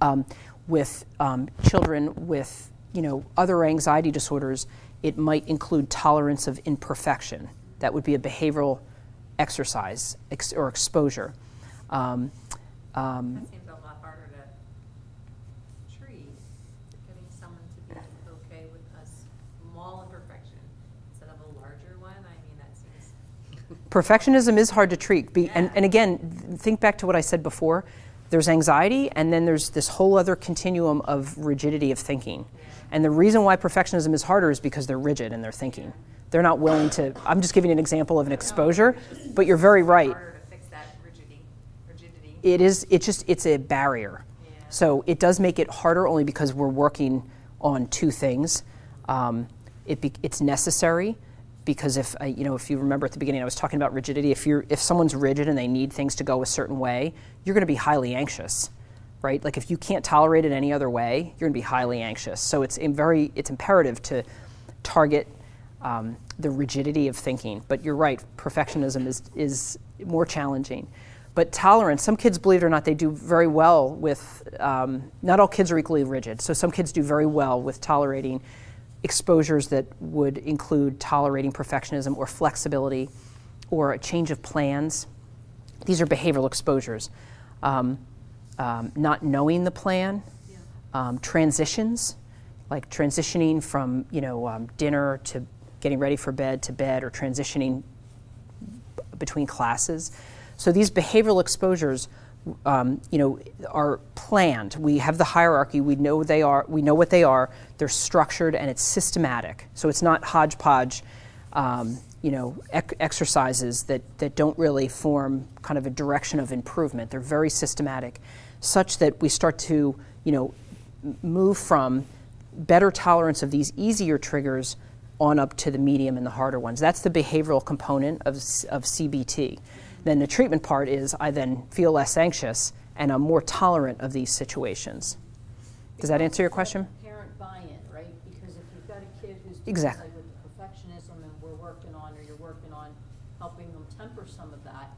Um, with um, children with you know other anxiety disorders, it might include tolerance of imperfection. That would be a behavioral exercise ex- or exposure. Um, um, That seems a lot harder to treat, getting someone to be okay with a small imperfection instead of a larger one. I mean, that seems, perfectionism is hard to treat. Be, and, and again, think back to what I said before. There's anxiety, and then there's this whole other continuum of rigidity of thinking. And the reason why perfectionism is harder is because they're rigid in their thinking. They're not willing to. I'm just giving an example of an exposure, but you're very right. harder to fix that rigidity, rigidity. It is. It's just. It's a barrier. So it does make it harder only because we're working on two things. Um, it be, it's necessary because if I, you know if you remember at the beginning I was talking about rigidity. If you're if someone's rigid and they need things to go a certain way, you're going to be highly anxious, right? Like if you can't tolerate it any other way, you're going to be highly anxious. So it's very it's imperative to target um, the rigidity of thinking. But you're right, perfectionism is is more challenging. But tolerance, some kids, believe it or not, they do very well with, um, not all kids are equally rigid. So some kids do very well with tolerating exposures that would include tolerating perfectionism or flexibility or a change of plans. These are behavioral exposures. Um, um, not knowing the plan, um, transitions, like transitioning from you know um, dinner to getting ready for bed to bed, or transitioning between classes. So these behavioral exposures, um, you know, are planned. We have the hierarchy. We know they are. We know what they are. They're structured and it's systematic. So it's not hodgepodge, um, you know, ec- exercises that that don't really form kind of a direction of improvement. They're very systematic, such that we start to, you know, move from better tolerance of these easier triggers on up to the medium and the harder ones. That's the behavioral component of, of CBT. Then the treatment part is I then feel less anxious and I'm more tolerant of these situations. Does that answer your question? Parent buy-in, right? Because if you've got a kid who's Exactly. like with the perfectionism and we're working on, or you're working on helping them temper some of that,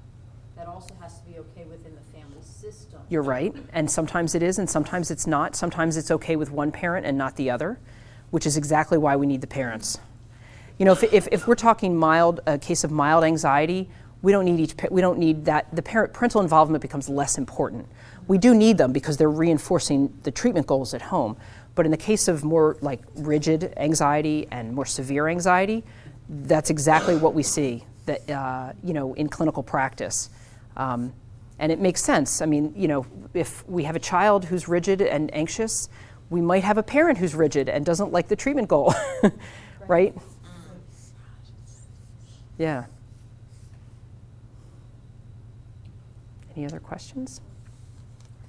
that also has to be okay within the family system. You're right. And sometimes it is and sometimes it's not. Sometimes it's okay with one parent and not the other, which is exactly why we need the parents. You know, if, if, if we're talking mild, a case of mild anxiety, we don't need each, we don't need that, the parent, parental involvement becomes less important. We do need them because they're reinforcing the treatment goals at home. But in the case of more like rigid anxiety and more severe anxiety, that's exactly what we see that, uh, you know, in clinical practice. Um, and it makes sense. I mean, you know, if we have a child who's rigid and anxious, we might have a parent who's rigid and doesn't like the treatment goal, <laughs> right? Yeah. Any other questions?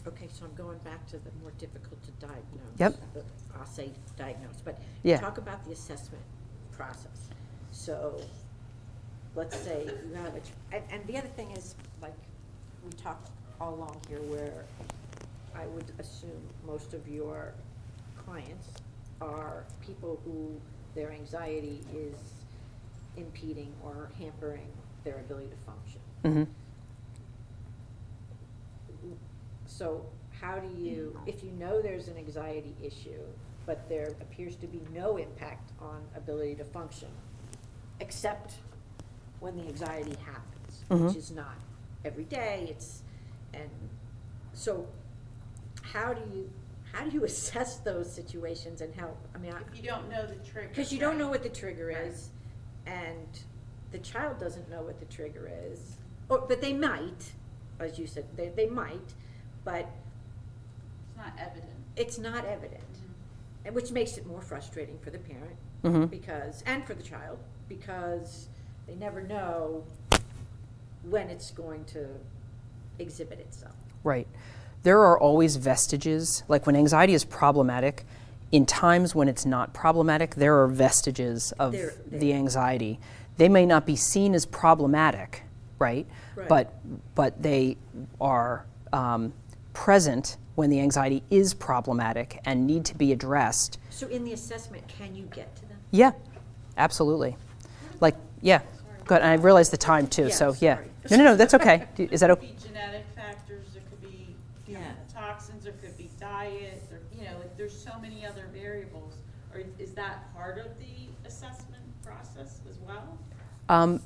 Okay, so I'm going back to the more difficult to diagnose. Yep. The- I'll say diagnose, but Yeah. talk about the assessment process. So, let's say you have a, and, and the other thing is, like, we talked all along here where I would assume most of your clients are people who their anxiety is impeding or hampering their ability to function. hmm So how do you, if you know there's an anxiety issue, but there appears to be no impact on ability to function, except when the anxiety happens, which Mhm. is not every day, it's, and, so, how do you, how do you <laughs> assess those situations and how, I mean, I, If you don't know the trigger. because you don't know what the trigger Right. is, and the child doesn't know what the trigger is. Or, but they might, as you said, they, they might, but It's not evident. it's not evident. And which makes it more frustrating for the parent, Mhm. because, and for the child, because they never know when it's going to exhibit itself. Right. There are always vestiges, like when anxiety is problematic, in times when it's not problematic, there are vestiges of There- the there- anxiety. They may not be seen as problematic, right? Right. But, but they are um, present when the anxiety is problematic and need to be addressed. So in the assessment, can you get to them? Yeah, absolutely. Like, yeah, good. And I realize the time too, Yeah, so yeah. sorry. No, no, no, that's okay. <laughs> Is that There okay? could be genetic factors, there could be Yeah. toxins, there could be diet, there, you know, like, there's so many other variables. Or is that part of the assessment process as well? Um,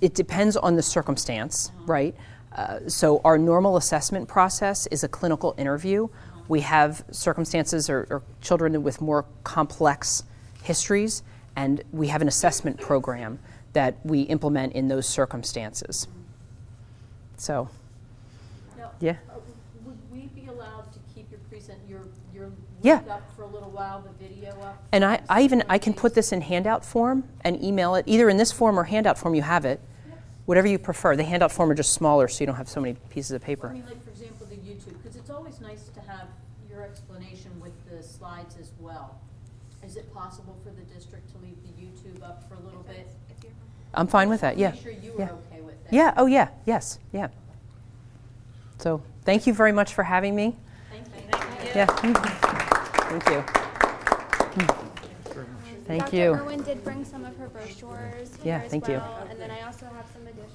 It depends on the circumstance, right? Uh, So our normal assessment process is a clinical interview. We have circumstances or, or children with more complex histories, and we have an assessment program that we implement in those circumstances. So, Now, Yeah. uh, Would we be allowed to keep your present, your, your Yeah. up for a little while, the video up? and I, I even, I can put this in handout form and email it, either in this form or handout form, you have it, whatever you prefer. The handout form are just smaller, so you don't have so many pieces of I paper. mean, like, for example, the YouTube, because it's always nice to have your explanation with the slides as well. Is it possible for the district to leave the YouTube up for a little bit? If you're- I'm fine with that, yeah. Make sure you yeah. are okay with that. Yeah, oh yeah, yes, yeah. So, thank you very much for having me. Thank you. Yeah. Thank you. Hmm. Thank you. Dr. Erwin did bring some of her brochures Yeah, thank you. and then I also have some additional